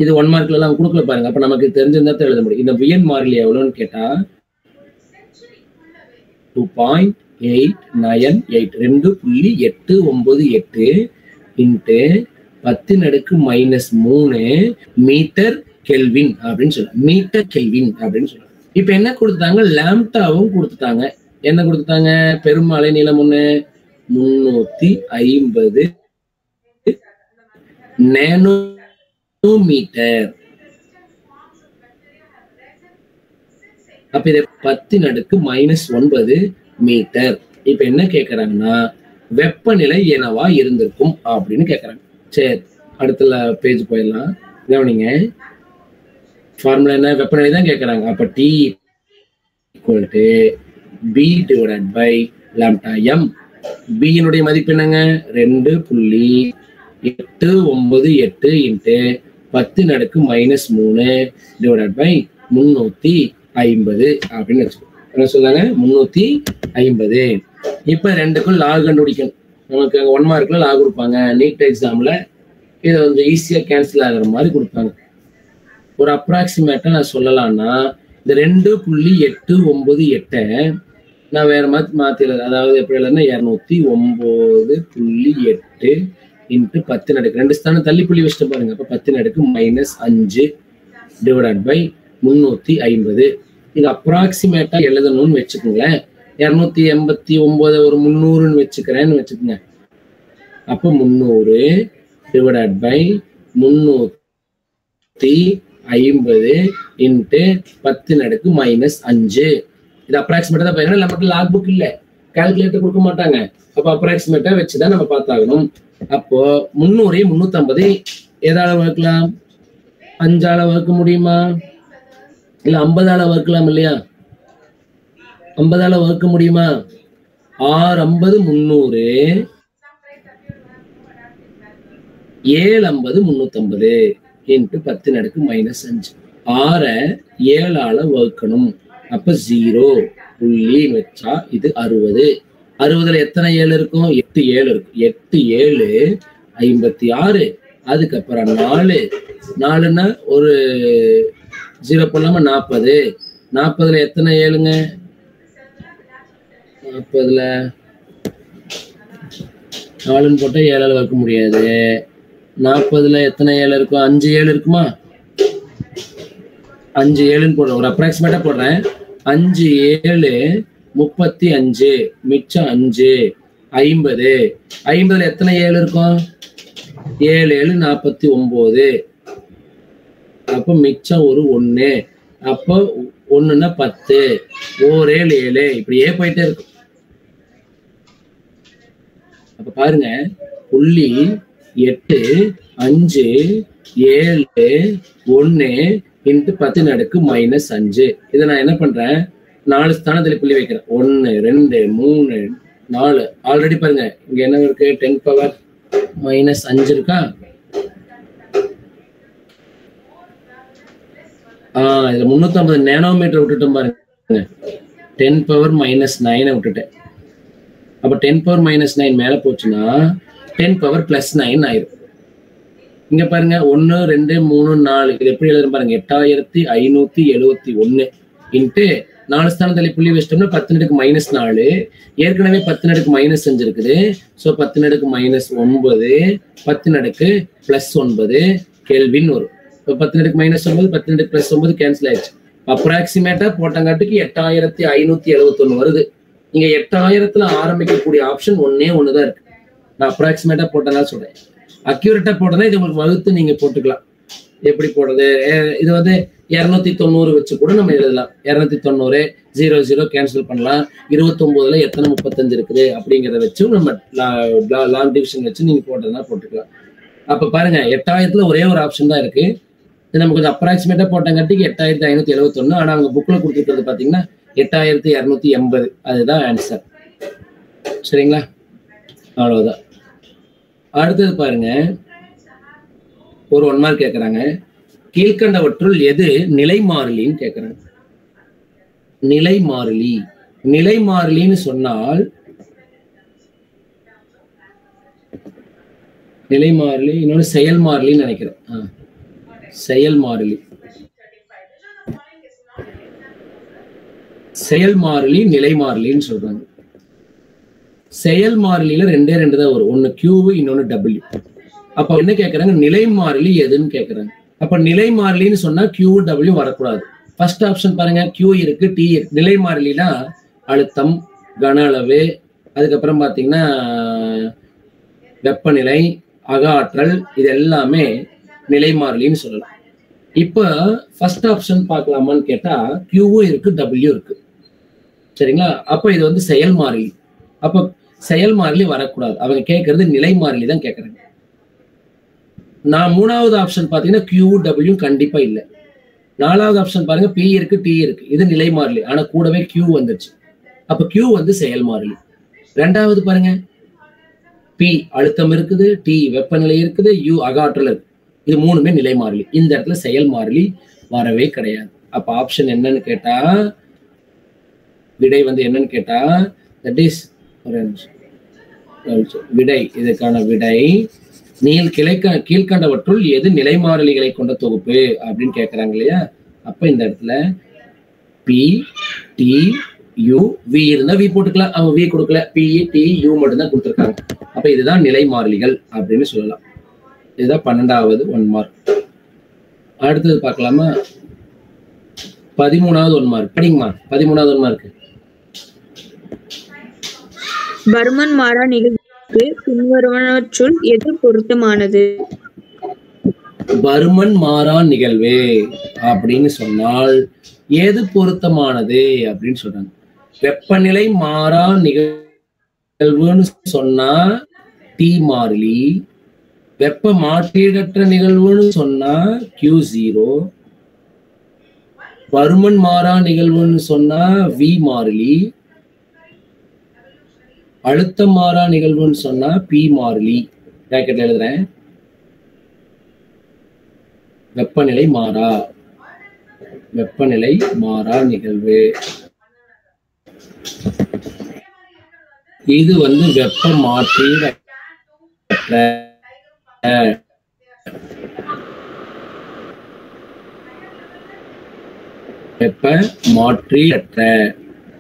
இது ஒன் மார்க்ல எல்லாம் கொடுக்கல பாருங்க. அப்ப நமக்கு தெரிஞ்சிருந்தா தான் எழுத முடியும். இந்த வியன் மாறிலி எவ்வளவுன்னு கேட்டா two point eight nine eight ரெண்டு புள்ளி எட்டு ஒன்பது எட்டு இன்ட்டு பத்தின் அடுக்கு மைனஸ் மூணு மீட்டர் கெல்வின் அப்படின்னு சொல்லலாம் மீட்டர் கெல்வின் அப்படின்னு சொல்லலாம் இப்ப என்ன கொடுத்துட்டாங்க? லேம்டாவும் கொடுத்துட்டாங்க. என்ன கொடுத்துட்டாங்க? பெரும் அலைநீளம் ஒண்ணு. முன்னூத்தி ஐம்பது மீட்டர் அப்ப இதை பத்து நடுக்கு மைனஸ் ஒன்பது மீட்டர். இப்ப என்ன கேக்குறாங்கன்னா வெப்பநிலை என்னவா இருந்திருக்கும் அப்படின்னு கேக்குறாங்க. சரி அடுத்த பேஜ் போயிடலாம். கவனிங்க. ஃபார்முலா என்ன? வெப்பநிலை தான் கேக்குறாங்க. அப்ப T equal to B divided by lambda M பியினுடைய மதிப்பு என்னங்க? ரெண்டு புள்ளி எட்டு ஒன்பது எட்டு இன்ட்டு பத்து நடுக்கு மைனஸ் மூணு டிவைட் பை முன்னூத்தி ஐம்பது அப்படின்னு வச்சுக்கோ. என்ன சொல்றாங்க? முன்னூத்தி ஐம்பது. இப்ப ரெண்டுக்கும் லாக் கண்டுபிடிக்கணும். நமக்கு ஒன் மார்க்ல லாக் கொடுப்பாங்க. நீட் எக்ஸாம்ல இதை கொஞ்சம் ஈஸியா கேன்சல் ஆகுற மாதிரி கொடுப்பாங்க. ஒரு அப்ராக்சிமேட்டா நான் சொல்லலாம்னா இந்த ரெண்டு புள்ளி எட்டு ஒன்பது எட்டை நான் வேற மாதிரி மாத்திர அதாவது எப்படி இல்லைன்னா இரநூத்தி ஒன்பது புள்ளி எட்டு இன்ட்டு பத்து நடுக்கு. ரெண்டு ஸ்தானம் தள்ளி புள்ளி வச்சுட்டு பாருங்க. அப்ப பத்து நடுக்கு மைனஸ் அஞ்சு டிவைட் பை முன்னூத்தி ஐம்பது. இது அப்ராக்சிமேட்டா எழுதணும்னு வச்சுக்கோங்களேன். இரநூத்தி எண்பத்தி ஒன்பது ஒரு முந்நூறுன்னு வச்சுக்கிறேன்னு வச்சுக்கோங்க. அப்போ முந்நூறு டிவைட் பை முன்னூத்தி ஐம்பது இன்ட்டு பத்து நடுக்கு மைனஸ் அஞ்சு. இது அப்ராக்சிமேட்டா தான் பாருங்க. நம்மகிட்ட லாக் புக் இல்லை. கால்குலேட்டர் கொடுக்க மாட்டாங்க. அப்போ அப்ராக்சிமேட்டா வச்சுதான் நம்ம பார்த்தாகணும். அப்போ முந்நூறையும் முந்நூத்தம்பது எதால வகுக்கலாம்? அஞ்சால வகுக்க முடியுமா? இல்ல ஐம்பதால வகுக்கலாம் இல்லையா? ஐம்பதால வகுக்க முடியுமா? ஆறு ஐம்பது முந்நூறு ஏழு ஐம்பது முந்நூத்தம்பது இன்ட்டு பத்து நடுக்கு மைனஸ் அஞ்சு. ஆறை ஏழால வகுக்கணும். அப்ப ஜீரோ புள்ளின்னு வச்சா இது அறுபது. அறுபதுல எத்தனை ஏழு இருக்கும்? எட்டு ஏழு இருக்கும் எட்டு ஏழு ஐம்பத்தி ஆறு. அதுக்கப்புறம் நாலு. நாலுன்னா ஒரு ஜீரோ பண்ணாம நாற்பது நாற்பதுல எத்தனை ஏழுங்க? நாற்பதுல நாலுன்னு போட்டா ஏழால வைக்க முடியாது. நாற்பதுல எத்தனை ஏழு இருக்கும்? அஞ்சு ஏழு இருக்குமா? அஞ்சு ஏழுன்னு போடுறேன். ஒரு அப்ராக்சிமேட்டா போடுறேன். அஞ்சு ஏழு முப்பத்தி அஞ்சு மிச்சம் அஞ்சு ஐம்பது. ஐம்பதுல எத்தனை ஏழு இருக்கும்? ஏழு ஏழு நாற்பத்தி ஒன்பது அப்போ மிச்சம் ஒரு ஒன்று அப்போ ஒண்ணுன்னா பத்து. ஓர் ஏழு ஏழு. இப்படியே போயிட்டே இருக்கும் அப்ப பாருங்க. புள்ளி எட்டு அஞ்சு ஏழு ஒன்று இன்ட்டு பத்து நடுக்கு மைனஸ் அஞ்சு. இதை நான் என்ன பண்றேன்? நாலு ஸ்தானத்துல புள்ளி வைக்கிறேன். ஒன்னு ரெண்டு மூணு நாலு. ஆல்ரெடி பாருங்க இங்க என்ன இருக்கு? டென் பவர் மைனஸ் அஞ்சு இருக்கா? ஆஹ் இதுல முன்னூத்தி ஐம்பது நேனோமீட்டர் விட்டுட்டோம் பாருங்க. டென் பவர் மைனஸ் நைனை விட்டுட்டேன். அப்ப டென் பவர் மைனஸ் நைன் மேல போச்சுன்னா டென் பவர் பிளஸ் நைன் ஆயிரும். இங்க பாருங்க ஒன்னு ரெண்டு மூணு நாலு. இது எப்படி எழுதுறோம் பாருங்க? எட்டாயிரத்தி ஐநூத்தி எழுவத்தி ஒன்னு இன்ட்டு நாலு ஸ்தானத்தில் புள்ளி வச்சிட்டோம்னா பத்து நடுக்கு மைனஸ் நாலு. ஏற்கனவே பத்து நடுக்கு மைனஸ் அஞ்சு இருக்குது. ஸோ பத்து நடுக்கு மைனஸ் ஒன்பது பத்து நடுக்கு பிளஸ் ஒன்பது கெல்வின் வரும். இப்போ பத்து நடுக்கு மைனஸ் ஒன்பது பத்து நடுக்கு பிளஸ் ஒன்பது கேன்சல் ஆயிடுச்சு. அப்ராக்சிமேட்டா போட்டங்காட்டுக்கு எட்டாயிரத்தி ஐநூத்தி எழுபத்தொன்னு வருது. நீங்க எட்டாயிரத்துல ஆரம்பிக்கக்கூடிய ஆப்ஷன் ஒன்னே ஒண்ணுதான் இருக்கு. நான் அப்ராக்சிமேட்டா போட்டதான் சொல்றேன். அக்யூரேட்டா போட்டதா இது உங்களுக்கு வகுத்து நீங்க போட்டுக்கலாம். எப்படி போடுறது? இது வந்து இரநூத்தி தொண்ணூறு வச்சு கூட நம்ம எழுதலாம். இரநூத்தி தொண்ணூறு ஜீரோ ஜீரோ கேன்சல் பண்ணலாம். இருபத்தொம்போதுல எத்தனை முப்பத்தஞ்சு இருக்குது அப்படிங்கிறத வச்சும் நம்ம லாங் டிவிஷன் வச்சு நீங்க போட்டதுனா போட்டுக்கலாம். அப்ப பாருங்க எட்டாயிரத்துல ஒரே ஒரு ஆப்ஷன் தான் இருக்கு. இது நம்ம கொஞ்சம் அப்ராக்சிமேட்டா போட்டங்காட்டிக்கு எட்டாயிரத்தி ஐநூத்தி எழுபத்தொன்னு ஆனா அவங்க புக்ல கொடுத்துருக்கிறது பாத்தீங்கன்னா எட்டாயிரத்தி இரநூத்தி எண்பது. அதுதான் ஆன்சர் சரிங்களா? அவ்வளவுதான். அடுத்தது பாருங்க. ஒரு ஒன் மார்க் கேட்கறாங்க கீழ்கண்டவற்றுள் எது நிலை மாறிலின்னு கேட்கறாங்க நிலை மாறிலி நிலை மாறிலின்னு சொன்னால் நிலை மாறிலி இன்னொன்று செயல் மாறிலின்னு நினைக்கிறேன் செயல் மாறிலி செயல் மாறிலி நிலை மாறிலின்னு சொல்றாங்க. செயல் மாறிலியில ரெண்டே ரெண்டு தான் வரும். ஒன்னு கியூ இன்னொன்னு டபிள்யூ அப்ப என்ன கேக்குறாங்க? நிலை மாறிலி எதுன்னு கேக்குறாங்க. அப்ப நிலை மாறிலின்னு சொன்னா கியூ டபிள்யூ வரக்கூடாது. ஃபர்ஸ்ட் ஆப்ஷன் பாருங்க கியூ இருக்கு டி இருக்கு. நிலை மாறிலினா அழுத்தம் கன அளவு அதுக்கப்புறம் பாத்தீங்கன்னா வெப்பநிலை அக ஆற்றல் இது எல்லாமே நிலை மாறிலின்னு சொல்லலாம். இப்போ ஃபர்ஸ்ட் ஆப்ஷன் பார்க்கலாமான்னு கேட்டா கியூவும் இருக்கு டபிள்யூ இருக்கு. சரிங்களா? அப்போ இது வந்து செயல் மாறிலி அப்போ செயல் மாறிலி வரக்கூடாது. அவங்க கேட்கறது நிலை மாறிலி தான் கேட்கறாங்க நான் மூணாவது ஆப்ஷன் பார்த்தீங்கன்னா கியூ டபிள்யூ கண்டிப்பா இல்லை. நாலாவது ஆப்ஷன் பாருங்க பி இருக்கு டி இருக்கு. இது நிலை மாறிலி. ஆனா கூடவே கியூ வந்துருச்சு. அப்ப கியூ வந்து செயல் மாறிலி. ரெண்டாவது பாருங்க பி அழுத்தம் இருக்குது டி வெப்பநிலை இருக்குது யூ அகாற்றல் இருக்கு. இது மூணுமே நிலை மாறிலி. இந்த இடத்துல செயல் மாறிலி வரவே கிடையாது. அப்ப ஆப்ஷன் என்னன்னு கேட்டா விடை வந்து என்னன்னு கேட்டா தட் இஸ் ஒரு விடை. இதுக்கான விடை நீள் கிளைக்க கீழ்கண்டவற்றுள் எது நிலைமாறிலிகளை கொண்ட தொகுப்பு அப்படின்னு கேட்கறாங்க இல்லையா? அப்ப இந்த இடத்துல பி டி யூ வி இருந்தா வி போட்டுக்கலாம். அவங்க வி கொடுக்கல. பி டி யூ மட்டும்தான் கொடுத்துருக்காங்க. அப்ப இதுதான் நிலை மாறிலிகள் அப்படின்னு சொல்லலாம். இதுதான் பன்னெண்டாவது ஒன் மார்க் அடுத்தது பார்க்கலாமா? பதிமூணாவது ஒன் மார்க் படிங்கம்மா. பதிமூணாவது ஒன் மார்க் பருமன் மாறா நிகழ்வுக்கு பின்வருவனற்றுள் எது பொருத்தமானது. பருமன் மாறா நிகழ்வு அப்படின்னு சொன்னால் எது பொருத்தமானது அப்படின்னு சொல்றாங்க. வெப்பநிலை மாறா நிகழ்வுன்னு சொன்னா டி மாறிலி. வெப்ப மாற்றீடற்ற நிகழ்வுன்னு சொன்னா கியூ ஜீரோ பருமன் மாறா நிகழ்வுன்னு சொன்னா வி மாறிலி. அழுத்தம் மாறா நிகழ்வுன்னு சொன்னா பி மாறிலி பிராக்கெட்ல எழுதுறேன். வெப்பநிலை மாறா. வெப்பநிலை மாறா நிகழ்வு. இது வந்து வெப்ப மாற்றி வெப்ப மாற்றி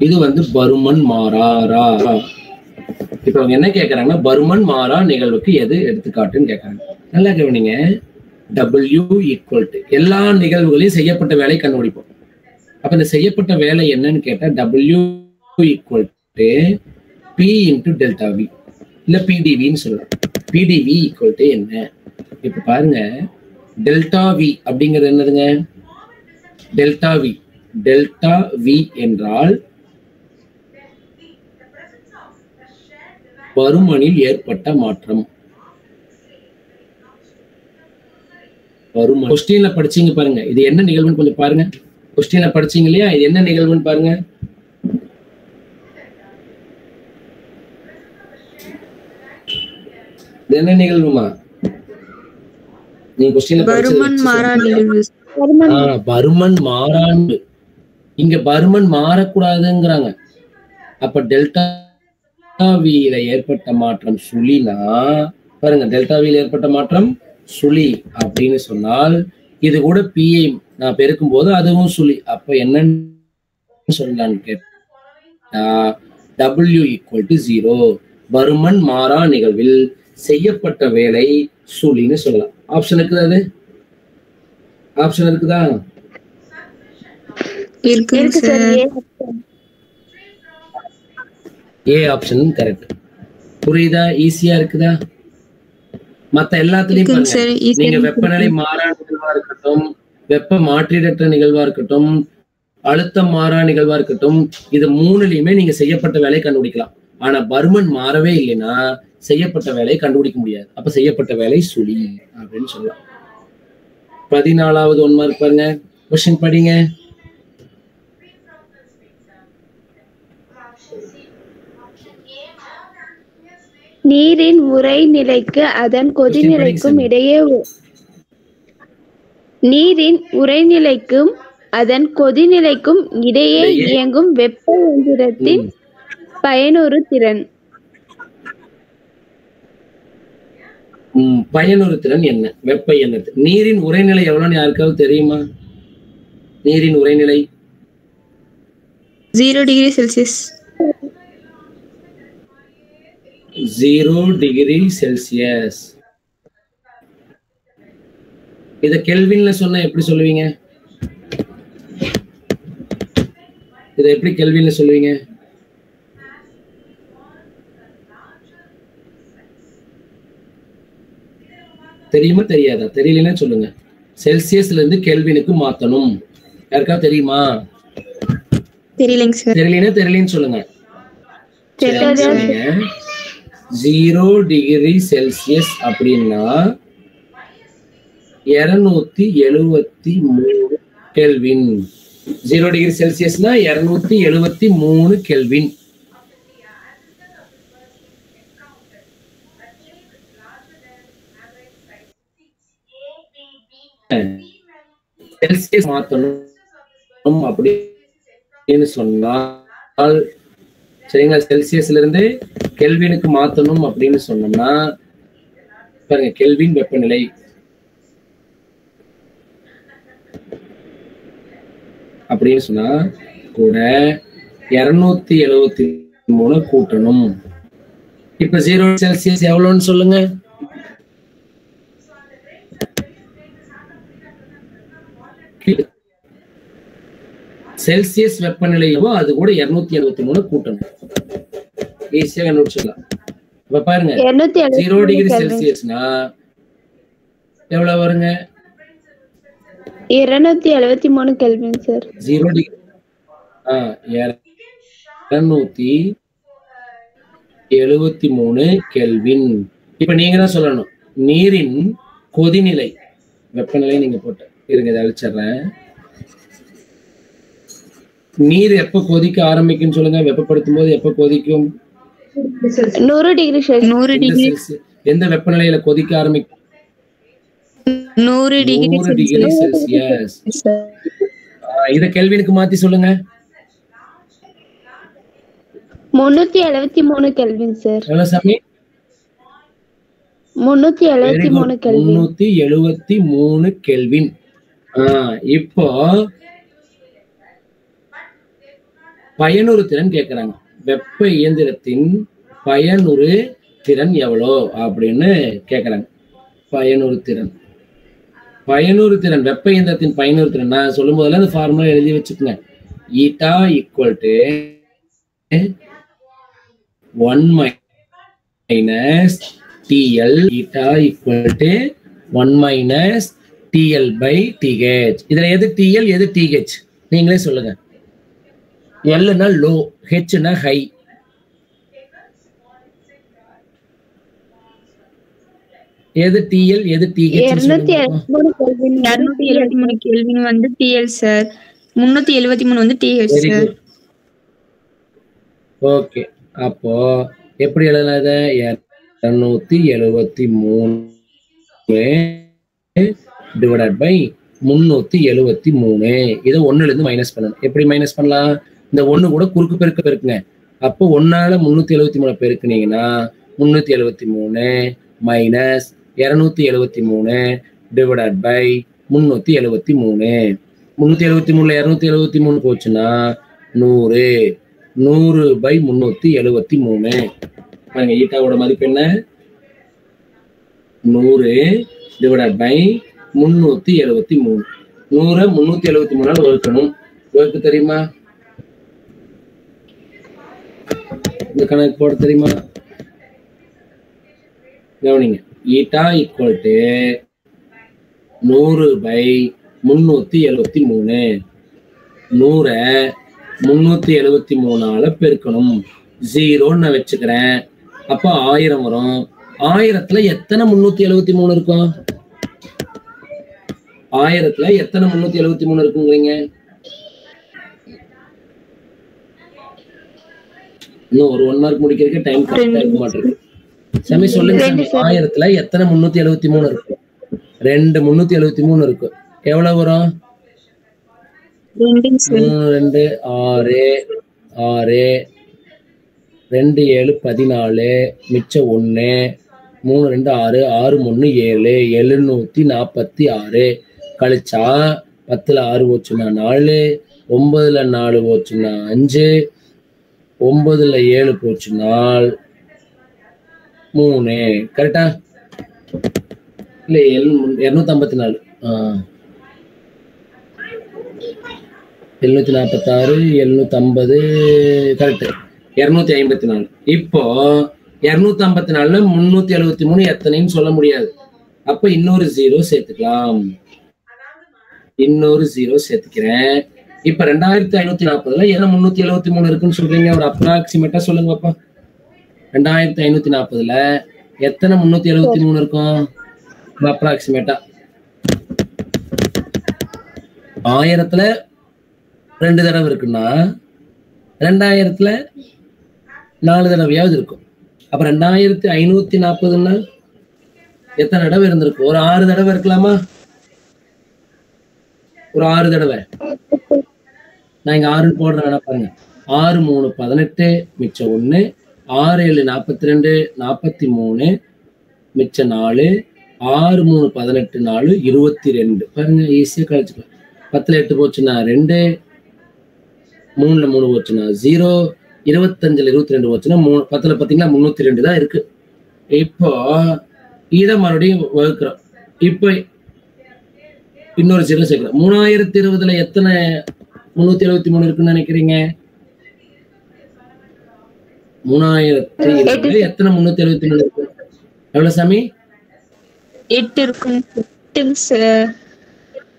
இது வந்து பருமன் மாறாரா. இப்ப அவங்க என்ன கேக்குறாங்கன்னா பருமன் மாறா நிகழ்வுக்கு எது எடுத்துக்காட்டுன்னு கேக்குறாங்க. நல்லா கவனிங்க. டபிள்யூ ஈக்குவல் டு எல்லா நிகழ்வுகளையும் செய்யப்பட்ட வேலை கண்டுபிடிப்போம். அப்ப இந்த செய்யப்பட்ட வேலை என்னன்னு கேட்டா W equal to P into delta V இல்ல பிடிவின்னு சொல்லலாம். பிடிவி ஈக்குவல் டு என்ன? இப்ப பாருங்க. டெல்டா வி அப்படிங்கிறது என்னதுங்க? டெல்டா வி டெல்டா வி என்றால் பருமனில் ஏற்பட்ட மாற்றம். பருமன். கொஸ்டின்ல படிச்சீங்க பாருங்க. இது என்ன நிகழ்வுன்னு கொஞ்சம் பாருங்க. கொஸ்டின்ல படிச்சீங்க இல்லையா? இது என்ன நிகழ்வுன்னு பாருங்க. இது என்ன நிகழ்வுமா? நீங்க கொஸ்டின்ல பருமன் மாறா நிகழ்வு. பருமன். மாறான்னு இங்க பருமன் மாறக்கூடாதுங்கிறாங்க. அப்ப டெல்டா வியில ஏற்பட்ட மாற்றம் சுழினா பாருங்க டெல்டா வியில ஏற்பட்ட மாற்றம் சுழி அப்படின்னு சொன்னால் இது கூட பிஐ நான் பெருக்கும் போது அதுவும் சுழி. அப்ப என்னன்னு சொல்லலாம்னு கேட்டா டபிள்யூ ஈக்குவல் டு ஜீரோ வருமன் மாறா நிகழ்வில் செய்யப்பட்ட வேலை சுழின்னு சொல்லலாம். ஆப்ஷன் இருக்குதா அது? ஆப்ஷன் இருக்குதா இருக்குங்க இருக்கு sir sir A option correct புரியுதா? ஈஸியா இருக்குதா? மத்த எல்லாத்துலயும் நீங்க வெப்பநிலை மாறா நிகழ்வா இருக்கட்டும் வெப்ப மாற்றீடற்ற நிகழ்வா இருக்கட்டும் அழுத்தம் மாறா நிகழ்வா இருக்கட்டும் இது மூணுலயுமே நீங்க செய்யப்பட்ட வேலையை கண்டுபிடிக்கலாம். ஆனா பருமன் மாறவே இல்லைன்னா செய்யப்பட்ட வேலையை கண்டுபிடிக்க முடியாது. அப்ப செய்யப்பட்ட வேலை சுழி அப்படின்னு சொல்லலாம். பதினாலாவது ஒன் மார்க் பாருங்க. கொஸ்டின் படிங்க. நீரின் உறைநிலைக்கு அதன் கொதிநிலைக்கும் இடையே நீரின் உறைநிலைக்கும் அதன் கொதிநிலைக்கும் இடையே. இயங்கும் வெப்ப இயந்திரத்தின் ம். பயனுறு திறன். பயனுறு திறன் என்ன? வெப்ப எண்ணத்து நீரின் உறைநிலை எவ்வளவுன்னு யாருக்காவது தெரியுமா? நீரின் உறைநிலை? Zero degree Celsius. Zero degree Celsius இத கெல்வின்ல சொன்னா எப்படி சொல்லுவீங்க? இத எப்படி கெல்வின்ல சொல்லுவீங்க? தெரியுமா தெரியாதா? தெரியலன்னா சொல்லுங்க. செல்சியஸ்ல இருந்து கெல்வினுக்கு மாத்தணும். யாருக்கா தெரியுமா? தெரியலைங்க சார். தெரியலன்னா தெரியலன்னு சொல்லுங்க. ஜீரோ டிகிரி செல்சியஸ் அப்படின்னா இருநூத்தி எழுவத்தி மூணு கெல்வின். ஜீரோ டிகிரி செல்சியஸ்னா இருநூத்தி எழுவத்தி மூணு கெல்வின். செல்சியஸ் மாத்தணும் அப்படின்னு சொன்னால் சரிங்களா? செல்சியஸ்ல இருந்து கெல்வினுக்கு மாத்தணும் அப்படின்னு சொன்னோம்னா பாருங்க கெல்வின் வெப்பநிலை. அப்படின்னு சொன்னா கூட இருநூத்தி எழுவத்தி மூணு கூட்டணும். இப்ப ஜீரோ செல்சியஸ் எவ்வளவுன்னு சொல்லுங்க? செல்சியஸ் வெப்பநிலையவோ அது கூட இருநூத்தி எழுவத்தி மூணு கூட்டணும் ஈஸியா கண்டுபிடிச்சிடலாம். இப்ப பாருங்க ஜீரோ எழுபத்தி டிகிரி செல்சியஸ்னா எவ்வளவு வருங்க? இருநூத்தி எழுபத்தி மூணு கெல்வின் சார் ஜீரோ டிகிரி இருநூத்தி எழுவத்தி மூணு கெல்வின் இப்ப நீங்க தான் சொல்லணும். நீரின் கொதிநிலை வெப்பநிலை நீங்க போட்ட. இருங்க இதை அழிச்சிடுறேன். நீர் எப்ப கொதிக்க ஆரம்பிக்கும்னு சொல்லுங்க. வெப்பப்படுத்தும் போது எப்ப கொதிக்கும்? நூறு டிகிரி செல்சியஸ் நூறு எந்த டிகிரி எந்த வெப்பநிலையில கொதிக்க ஆரம்பிக்கும்? நூறு டிகிரி செல்சியஸ் இத கெல்வினுக்கு மாத்தி சொல்லுங்க. முன்னூத்தி எழுபத்தி மூணு கெல்வின் சார் எவ்வளவு சாமி? முன்னூத்தி எழுபத்தி. மூணு கெல்வின். முன்னூத்தி எழுவத்தி மூணு கெல்வின். ஆஹ் இப்போ பயனுறு திறன் கேட்குறாங்க வெப்ப இயந்திரத்தின் பயனுறு திறன் எவ்வளோ அப்படின்னு கேட்குறாங்க பயனுறு திறன். பயனுறு திறன் வெப்ப இயந்திரத்தின் பயனுறு திறன். நான் சொல்லும் போதெல்லாம் அந்த ஃபார்முலா எழுதி வச்சுக்கோங்க. Eta equal to one minus TL eta equal to one minus TL by TH இதில் எது டிஎல் எது டிஹெச் நீங்களே சொல்லுங்கள் எல்னா லோ ஹெச்னா ஹை எது டிஎல் எது டிஹெச் எழுபத்தி மூணு கெல்வின் இருநூத்தி எழுபத்தி மூணு கெல்வின் வந்து டிஎல் சார் முன்னூத்தி எழுபத்தி மூணு வந்து டிஹெச் சார் ஓகே அப்போ எப்படி எழுதலாம் இதை? இரநூத்தி எழுவத்தி மூணு டிவைடட் பை முன்னூத்தி எழுவத்தி மூணு. இதை ஒண்ணுல இருந்து மைனஸ் பண்ணணும். எப்படி மைனஸ் பண்ணலாம்? இந்த ஒண்ணு கூட குறுக்கு பெருக்க பெருக்குங்க. அப்போ ஒன்னால முன்னூத்தி எழுவத்தி மூணு பெருக்குனீங்கன்னா முன்னூத்தி எழுவத்தி மூணு மைனஸ் இருநூத்தி எழுவத்தி மூணு டிவைடட் பை முன்னூத்தி எழுவத்தி மூணு. முன்னூத்தி எழுவத்தி மூணுல இருநூத்தி எழுவத்தி மூணு போச்சுன்னா நூறு. நூறு பை முன்னூத்தி எழுவத்தி மூணு. பாருங்க ஈட்டாவோட மதிப்பு என்ன? நூறு டிவைடட் பை முன்னூத்தி எழுவத்தி மூணு. நூறை முன்னூத்தி எழுவத்தி மூணால் வகுக்கணும். வகுக்க தெரியுமா? இந்த கணக்கு போட தெரியுமா? கவனிங்க. ஈட்டா ஈக்குவல் டு நூறு பை முன்னூத்தி எழுவத்தி மூணு. நூறை முன்னூத்தி எழுவத்தி மூணால பெருக்கணும். ஜீரோன்னு நான் வச்சுக்கிறேன். அப்போ ஆயிரம் வரும். ஆயிரத்துல எத்தனை முன்னூத்தி எழுவத்தி மூணு இருக்கும்? ஆயிரத்துல எத்தனை முன்னூத்தி எழுவத்தி மூணு இருக்குங்கிறீங்க? இன்னும் ஒரு ஒன் மார்க் முடிக்கிறதுக்கு டைம் கரெக்டா இருக்க மாட்டேங்குது சாமி சொல்லுங்க ஆயிரத்துல எத்தனை முன்னூத்தி எழுவத்தி மூணு இருக்கும் ரெண்டு முன்னூத்தி எழுவத்தி மூணு இருக்கும் எவ்வளவு வரும்? மூணு ரெண்டு ஆறு ஆறு. ரெண்டு ஏழு பதினாலு. மிச்சம் ஒன்று மூணு ரெண்டு ஆறு. ஆறு மூணு ஏழு. எழுநூத்தி நாற்பத்தி ஆறு. கழிச்சா பத்துல ஆறு போச்சுன்னா நாலு. ஒன்பதுல நாலு போச்சுன்னா அஞ்சு. ஒன்பதுல ஏழு போச்சுனால் மூணு. கரெக்டா இல்லை எல் இரநூத்தி ஐம்பத்தி நாலு ஆ. எழுநூத்தி நாற்பத்தாறு எழுநூத்தி ஐம்பது கரெக்ட் இரநூத்தி ஐம்பத்தி நாலு இப்போ இரநூத்தி ஐம்பத்தி நாலுல முன்னூத்தி எழுபத்தி மூணு எத்தனைன்னு சொல்ல முடியாது. அப்ப இன்னொரு ஜீரோ சேர்த்துக்கலாம். இன்னொரு ஜீரோ சேர்த்துக்கிறேன். இப்ப ரெண்டாயிரத்தி ஐநூத்தி நாற்பதுல என்ன முன்னூத்தி எழுபத்தி மூணு இருக்குன்னு சொல்றீங்க. ஒரு அப்ராக்சிமேட்டா சொல்லுங்க பாப்பா ரெண்டாயிரத்தி ஐநூத்தி நாற்பதுல எத்தனை முன்னூத்தி எழுபத்தி மூணு இருக்கும்? அப்ராக்சிமேட்டா ஆயிரத்துல ரெண்டு தடவை இருக்குன்னா ரெண்டாயிரத்துல நாலு தடவையாவது இருக்கும். அப்ப ரெண்டாயிரத்தி ஐநூத்தி நாற்பதுன்னா எத்தனை தடவை இருந்திருக்கும் ஒரு ஆறு தடவை இருக்கலாமா? ஒரு ஆறு தடவை. நான் இங்க ஆறுன்னு போடுறேன் வேணா பாருங்க. ஆறு மூணு பதினெட்டு மிச்சம் ஒன்று ஆறு ஏழு நாற்பத்தி ரெண்டு நாற்பத்தி மூணு மிச்ச நாலு. ஆறு மூணு பதினெட்டு நாலு இருபத்தி ரெண்டு பாருங்க ஈஸியாக கழிச்சுக்கலாம் பத்துல எட்டு போச்சுன்னா ரெண்டு. மூணுல மூணு போச்சுன்னா ஜீரோ இருபத்தஞ்சில் இருபத்தி ரெண்டு போச்சுன்னா மூணு. பத்துல பாத்தீங்கன்னா முந்நூற்றி ரெண்டு தான் இருக்கு. இப்போ இதை மறுபடியும் வகுக்கிறோம். இப்போ இன்னொரு ஜீரோ சேர்க்கிறோம். மூணாயிரத்தி இருபதுல எத்தனை முன்னூத்தி எழுபத்தி மூணு இருக்குன்னு நினைக்கிறீங்க? மூணாயிரத்தி எத்தனை முன்னூத்தி எழுபத்தி மூணு இருக்கு? எவ்வளவு சாமி? எட்டு இருக்கும்.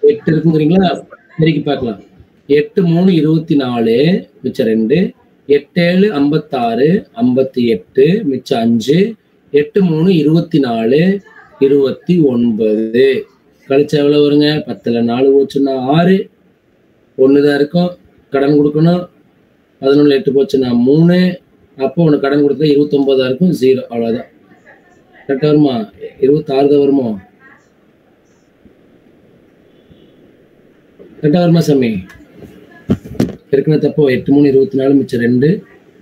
எட்டு இருக்குங்கிறீங்களா? பெருக்கி பார்க்கலாம். எட்டு மூணு இருபத்தி நாலு மிச்சம் ரெண்டு. எட்டேழு ஐம்பத்தாறு ஐம்பத்தி எட்டு மிச்சம் அஞ்சு. எட்டு மூணு இருபத்தி நாலு இருபத்தி ஒன்பது. கழிச்சா எவ்வளவு வருங்க? பத்துல நாலு போச்சுன்னா ஆறு. ஒண்ணுதான் இருக்கும் கடன் கொடுக்கணும் பதினொன்று எட்டு போச்சுன்னா மூணு அப்போ உனக்கு கடன் கொடுத்தா இருபத்தொன்பதா இருக்கும் ஜீரோ அவ்வளவுதான். கரெக்டா வருமா? இருபத்தாறு தான் வருமா? கரெக்டா வருமா சாமி? இருக்கிற தப்போ. எட்டு மூணு இருபத்தி நாலு மிச்சம் ரெண்டு.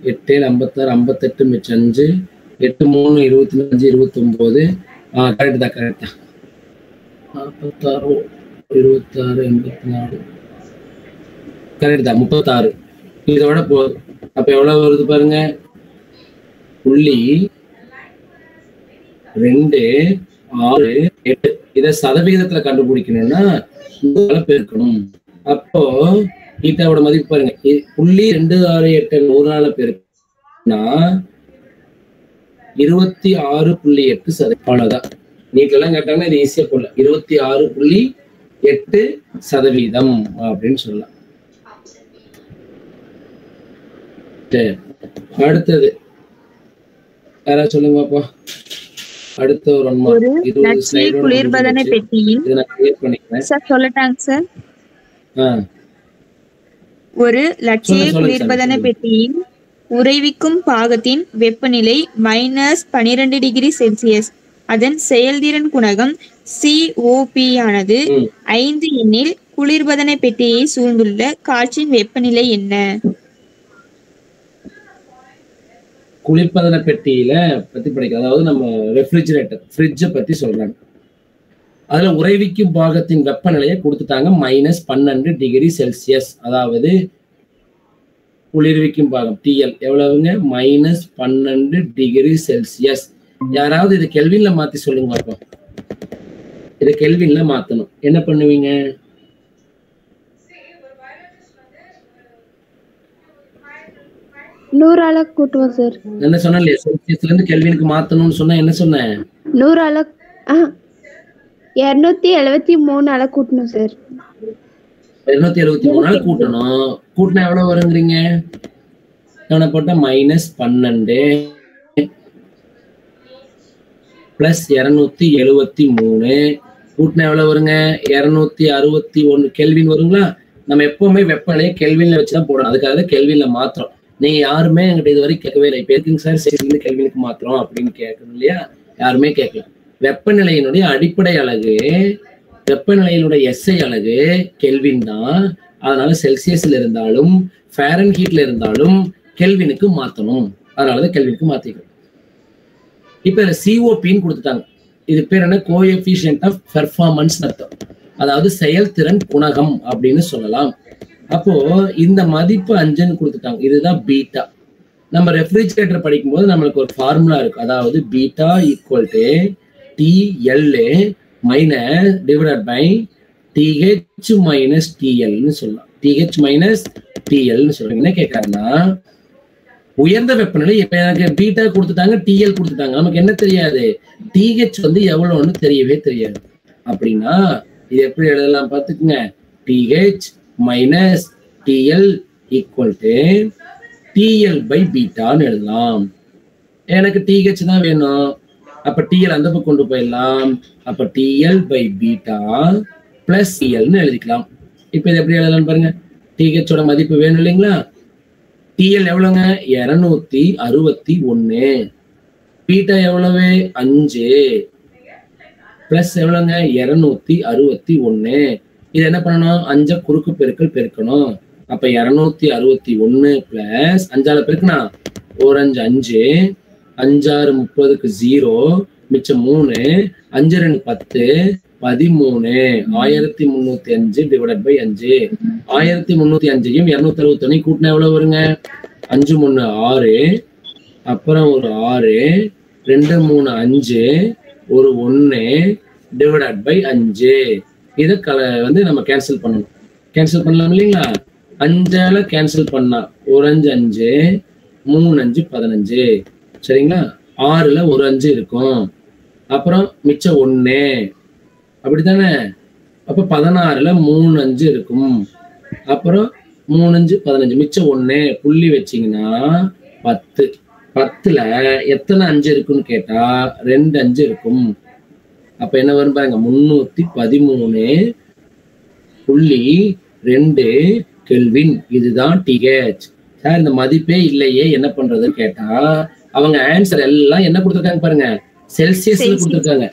எட்டு ஏழு ஐம்பத்தாறு ஐம்பத்தெட்டு மிச்சம் அஞ்சு. எட்டு மூணு இருபத்தி அஞ்சு இருபத்தொம்போது. ஆ கரெக்ட் தான் கரெக்ட் தான். நாற்பத்தாறு இருபத்தாறு எண்பத்தி நாலு கரெக்டா முப்பத்தாறு. இதோட போதும் அப்ப எவ்வளவு வருது பாருங்க? புள்ளி ரெண்டு ஆறு எட்டு. இத சதவிகிதத்துல கண்டுபிடிக்கணும்னா நூறால பெருக்கணும். அப்போ ஈட்டாவோட மதிப்பு பாருங்க. புள்ளி ரெண்டு ஆறு எட்டு நூறு நாள பெருக்கணும்னா இருபத்தி ஆறு புள்ளி எட்டு சதவீதம் அவ்வளவுதான். நீட்டெல்லாம் கேட்டாங்கன்னா இது ஈஸியா போடல இருபத்தி ஆறு புள்ளி எட்டு சதவீதம் அப்படின்னு சொல்லலாம் சரி. அடுத்தது. யாராவது சொல்லுங்க பாப்பா அடுத்த ஒரு ஒன் ஒரு மார்க் இருபது லட்சிய ஸ்லைடோட குளிர்பதன பெட்டியில் இதை நான் கிளியர் பண்ணிக்கிறேன். சார் சொல்லட்டாங்க சார்? ஒரு லட்சிய குளிர்பதன. பெட்டியின் உறைவிக்கும் பாகத்தின் வெப்பநிலை மைனஸ் பனிரெண்டு டிகிரி செல்சியஸ் அதன் செயல்திறன் குணகம் சிஓபி ஆனது. ஐந்து எண்ணில் குளிர்பதன பெட்டியை சூழ்ந்துள்ள காற்றின் வெப்பநிலை என்ன? குளிர்பதன பெட்டியில பத்தி படிக்க அதாவது நம்ம ரெஃப்ரிஜிரேட்டர் ஃப்ரிட்ஜை பத்தி சொல்றாங்க. அதுல உறைவிக்கும் பாகத்தின் வெப்பநிலையை கொடுத்துட்டாங்க. மைனஸ் பன்னெண்டு டிகிரி செல்சியஸ் அதாவது குளிர்விக்கும் பாகம் டிஎல் எவ்வளவுங்க? மைனஸ் பன்னெண்டு டிகிரி செல்சியஸ் யாராவது இதை கெல்வின்ல மாத்தி சொல்லுங்க பார்ப்போம் இதை கெல்வின்ல மாத்தணும். என்ன பண்ணுவீங்க? நூறால கூட்டுவோம் சார். என்ன சொன்னேன் இல்லையா செல்சியஸ்ல இருந்து கெல்வினுக்கு மாத்தணும்னு சொன்னா என்ன சொன்னேன்? நூறால ஆ இரநூத்தி எழுவத்தி மூணால கூட்டணும் சார். இருநூத்தி எழுபத்தி மூணு நாள் கூட்டணும். கூட்டினா எவ்வளவு வருங்கிறீங்க? நான் போட்டா மைனஸ் பன்னெண்டு. பிளஸ் இருநூத்தி எழுவத்தி மூணு. கூட்டினா எவ்வளவு வருங்க? இருநூத்தி அறுபத்தி ஒண்ணு. கெல்வின் வருங்களா? நம்ம எப்பவுமே வெப்பநிலையை கெல்வின்ல வச்சுதான் போடணும். அதுக்காக கெல்வின்ல மாத்திரம் நீங்க யாருமே எங்கிட்ட இது வரைக்கும் கேட்கவே இல்லை. இப்போ எதுக்குங்க சார் சரி கல்வினுக்கு மாத்திரம் அப்படின்னு கேட்கணும் இல்லையா? யாருமே கேட்கல. வெப்பநிலையினுடைய அடிப்படை அழகு வெப்பநிலையினுடைய எஸ்ஐ அழகு கெல்வின் தான். அதனால செல்சியஸ்ல இருந்தாலும் ஃபேரன் ஹீட்ல இருந்தாலும் கெல்வினுக்கு மாத்தணும். அதனாலதான் கெல்வினுக்கு மாத்திக்கணும் இப்ப இதுல சிஓபின்னு கொடுத்துட்டாங்க. இது பேர் என்ன? கோஎஃபிஷியன்ட் ஆஃப் பெர்ஃபார்மன்ஸ் அர்த்தம். அதாவது செயல்திறன் குணகம் அப்படின்னு சொல்லலாம். அப்போ இந்த மதிப்பு அஞ்சுன்னு கொடுத்துட்டாங்க. இதுதான் பீட்டா. நம்ம ரெஃப்ரிஜரேட்டர் படிக்கும்போது நம்மளுக்கு ஒரு ஃபார்முலா இருக்கு. அதாவது beta equal to TL minus divided by TH minus டிஎல்னு சொல்லலாம். டிஹெச் மைனஸ் டிஎல்னு சொல்றாங்க. என்ன கேட்கறாங்கன்னா உயர்ந்த வெப்பநிலை இப்ப எனக்கு பீட்டா கொடுத்துட்டாங்க டிஎல் கொடுத்துட்டாங்க. நமக்கு என்ன தெரியாது? டிஹெச் வந்து எவ்வளவுன்னு தெரியவே தெரியாது. அப்படின்னா இது எப்படி எழுதலாம் பார்த்துக்குங்க. TH minus TL equal to TL by பீட்டான்னு எழுதலாம். எனக்கு டிஹெச் தான் வேணும். அப்ப டிஎல் அந்த பக்கம் கொண்டு போயிடலாம். அப்ப டிஎல் பை பீட்டா பிளஸ் டிஎல்னு எழுதிக்கலாம். இப்போ இது எப்படி எழுதலாம்னு பாருங்க. டிஹெச்சோட மதிப்பு வேணும் இல்லைங்களா? டிஎல் எவ்வளோங்க? இரநூத்தி அறுபத்தி ஒன்று பீட்டா எவ்வளவு? அஞ்சு. பிளஸ் எவ்வளோங்க? இரநூத்தி அறுபத்தி ஒன்று இது என்ன பண்ணணும்? அஞ்ச குறுக்கு பெருக்கள் பெருக்கணும். அப்ப இருநூத்தி அறுபத்தி ஒண்ணு பிளஸ் அஞ்சால பெருக்குனா? ஒரு அஞ்சு அஞ்சு. அஞ்சாறு முப்பதுக்கு ஜீரோ மிச்சம் மூணு. அஞ்சு ரெண்டு பத்து. பதிமூணு. ஆயிரத்தி முன்னூத்தி அஞ்சு டிவைட் பை அஞ்சு. ஆயிரத்தி முன்னூத்தி அஞ்சையும் இருநூத்தி அறுபத்தி ஒன்னு கூட்டினா எவ்வளவு வருங்க? அஞ்சு மூணு ஆறு. அப்புறம் ஒரு ஆறு. ரெண்டு மூணு அஞ்சு. ஒரு ஒன்னு டிவைட் பை அஞ்சு. இதை கல வந்து நம்ம கேன்சல் பண்ணணும்? கேன்சல் பண்ணலாம் இல்லைங்களா? அஞ்சால கேன்சல் பண்ணா ஒரு அஞ்சு அஞ்சு மூணு அஞ்சு பதினஞ்சு. சரிங்களா? ஆறுல ஒரு அஞ்சு இருக்கும். அப்புறம் மிச்சம் ஒன்று அப்படித்தானே? அப்ப பதினாறுல மூணு அஞ்சு இருக்கும். அப்புறம் மூணு அஞ்சு பதினஞ்சு மிச்சம் ஒன்று புள்ளி வச்சீங்கன்னா பத்து. பத்துல எத்தனை அஞ்சு இருக்குன்னு கேட்டா ரெண்டு அஞ்சு இருக்கும். அப்ப என்ன வரும் பாருங்க முன்னூத்தி பதிமூணு புள்ளி ரெண்டு கெல்வின். இதுதான் டிஹெச் சார் இந்த மதிப்பே இல்லையே என்ன பண்றதுன்னு கேட்டா அவங்க ஆன்சர் எல்லாம் என்ன கொடுத்துருக்காங்க பாருங்க செல்சியஸ்ல கொடுத்துருக்காங்க.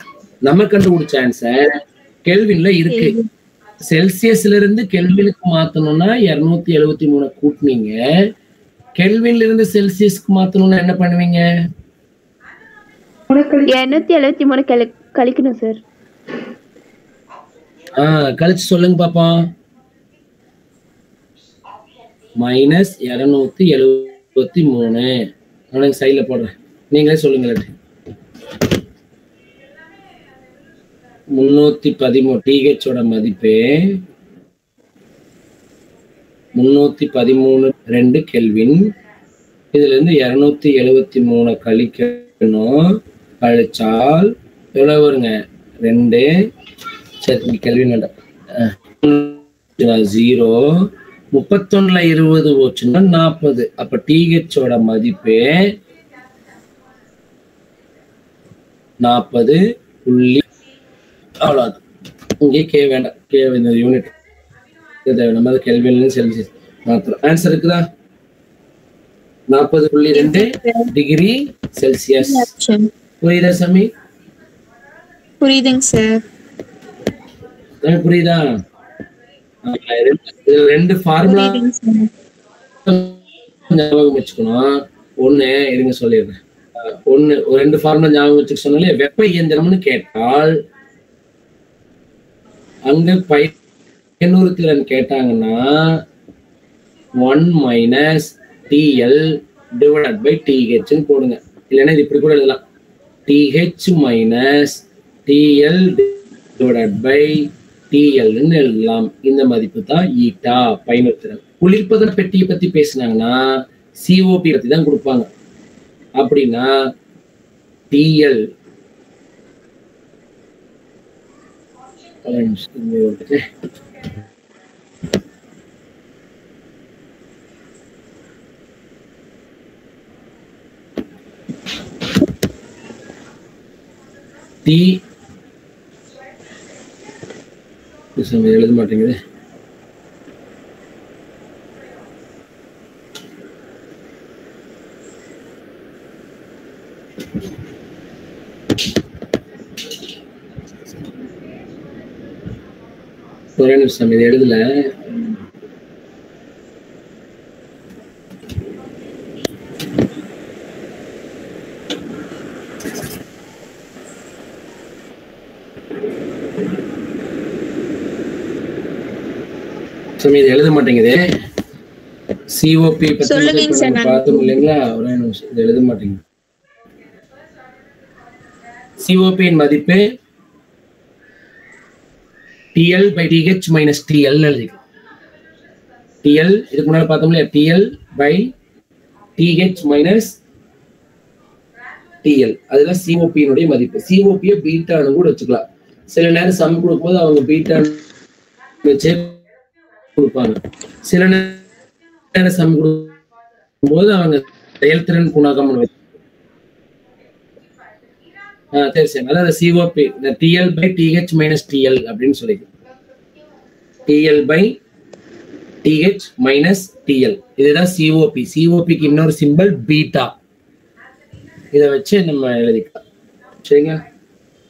நம்ம கண்டுபிடிச்ச ஆன்சர் கெல்வின்ல இருக்கு. செல்சியஸ்ல இருந்து கெல்வினுக்கு மாத்தணும்னா இருநூத்தி எழுவத்தி மூணு கூட்டினீங்க. கெல்வின்ல இருந்து செல்சியஸ்க்கு மாத்தணும்னா என்ன பண்ணுவீங்க? இரநூத்தி எழுவத்தி மூணு கழி கழிக்கணும் சார் ஆஹ் கழிச்சு சொல்லுங்க பாப்போம் மைனஸ் இரநூத்தி எழுவத்தி மூணு. நான் சைடில் போடுறேன். நீங்களே சொல்லுங்க முன்னூத்தி பதிமூணு. டிஹெச்சோட மதிப்பு முன்னூத்தி பதிமூணு ரெண்டு கெல்வின் இதுல இருந்து இருநூத்தி எழுவத்தி மூணு கழிக்கணும். கழிச்சால் எவ்வளவு வருங்க? ரெண்டு. சரி கெல்வின் ஜீரோ முப்பத்தொன்னுல இருபது போச்சுன்னா நாற்பது. அப்ப டிஹெச்சோட மதிப்பு நாற்பது புள்ளி அவ்வளோதான் இங்கே கே வேண்டாம். கே இந்த யூனிட் நம்ம கெல்வின் செல்சியஸ் மாத்திரம். ஆன்சர் இருக்குதா? நாற்பது புள்ளி ரெண்டு டிகிரி செல்சியஸ் புரியுதா சாமி? புரியுதுங்க சார். புரியுதா? ரெண்டு- ஃபார்முலா ஞாபகம் வச்சுக்கணும். ஒண்ணு இருங்க சொல்லிடுறேன். ஒண்ணு ஒரு ரெண்டு ஃபார்முலா ஞாபகம் வச்சுக்க சொன்னாலே வெப்ப இயந்திரம்னு கேட்டால் அங்க பயனுறு திறன் கேட்டாங்கன்னா one minus TL divide by டிஹெச்னு போடுங்க. இல்லைன்னா இது இப்படி கூட எழுதலாம். TH minus TL divided by டிஎல்னு எழுதலாம். இந்த மதிப்பு தான் ஈட்டா. பயனுறு திறன் குளிர்பதன பெட்டியை பத்தி பேசினாங்கன்னா சிஓபி பத்தி தான் கொடுப்பாங்க. அப்படின்னா டிஎல் டி பேசாமல் எழுத மாட்டேங்குது. ஒரே நிமிஷம் இது எழுதல. சாமி இது எழுத மாட்டேங்குது. சிஓபி பார்த்தோம் இல்லைங்களா? ஒரே நிமிஷம் இது எழுத மாட்டேங்குது. சிஓபியின் மதிப்பு TL by TH minus TL எழுதிக்கும் TL இதுக்கு முன்னாடி பார்த்தோம் இல்லையா? TL by TH minus TL அதுதான் சிஓபியினுடைய மதிப்பு. சிஓபியை பீட்டானு கூட வச்சுக்கலாம். சில நேரம் சம் கொடுக்கும்போது அவங்க பீட்டான் வச்சே கொடுப்பாங்க. சில நேரம் சம் போது அவங்க செயல்திறன் குணகம் வச்சு சரி சரி. அதாவது சிஓபி இந்த TL by TH minus TL அப்படின்னு சொல்லிக்கும் TL by TH minus TL இதுதான் சிஓபி சிஓபிக்கு இன்னொரு சிம்பிள் பீட்டா இதை வச்சு நம்ம எழுதிக்கலாம். சரிங்களா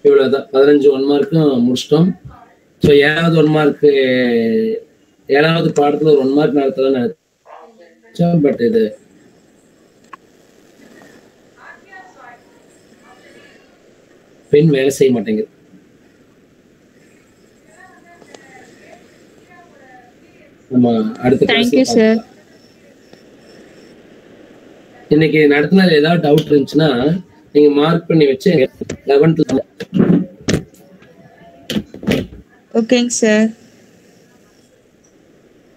இவ்வளவுதான். பதினஞ்சு ஒன் மார்க்கும் முடிச்சிட்டோம். ஸோ ஏழாவது ஒன் மார்க்கு ஏழாவது பாடத்துல ஒரு ஒன் மார்க் நடத்தலாம் நினைச்சோம் பட் இது பெண் வேலை செய்ய மாட்டேங்குது. நம்ம அடுத்த. இன்னைக்கு நடத்தினது ஏதாவது டவுட் இருந்துச்சுன்னா நீங்க மார்க் பண்ணி வச்சு லெவன்த்ல ஓகேங்க sir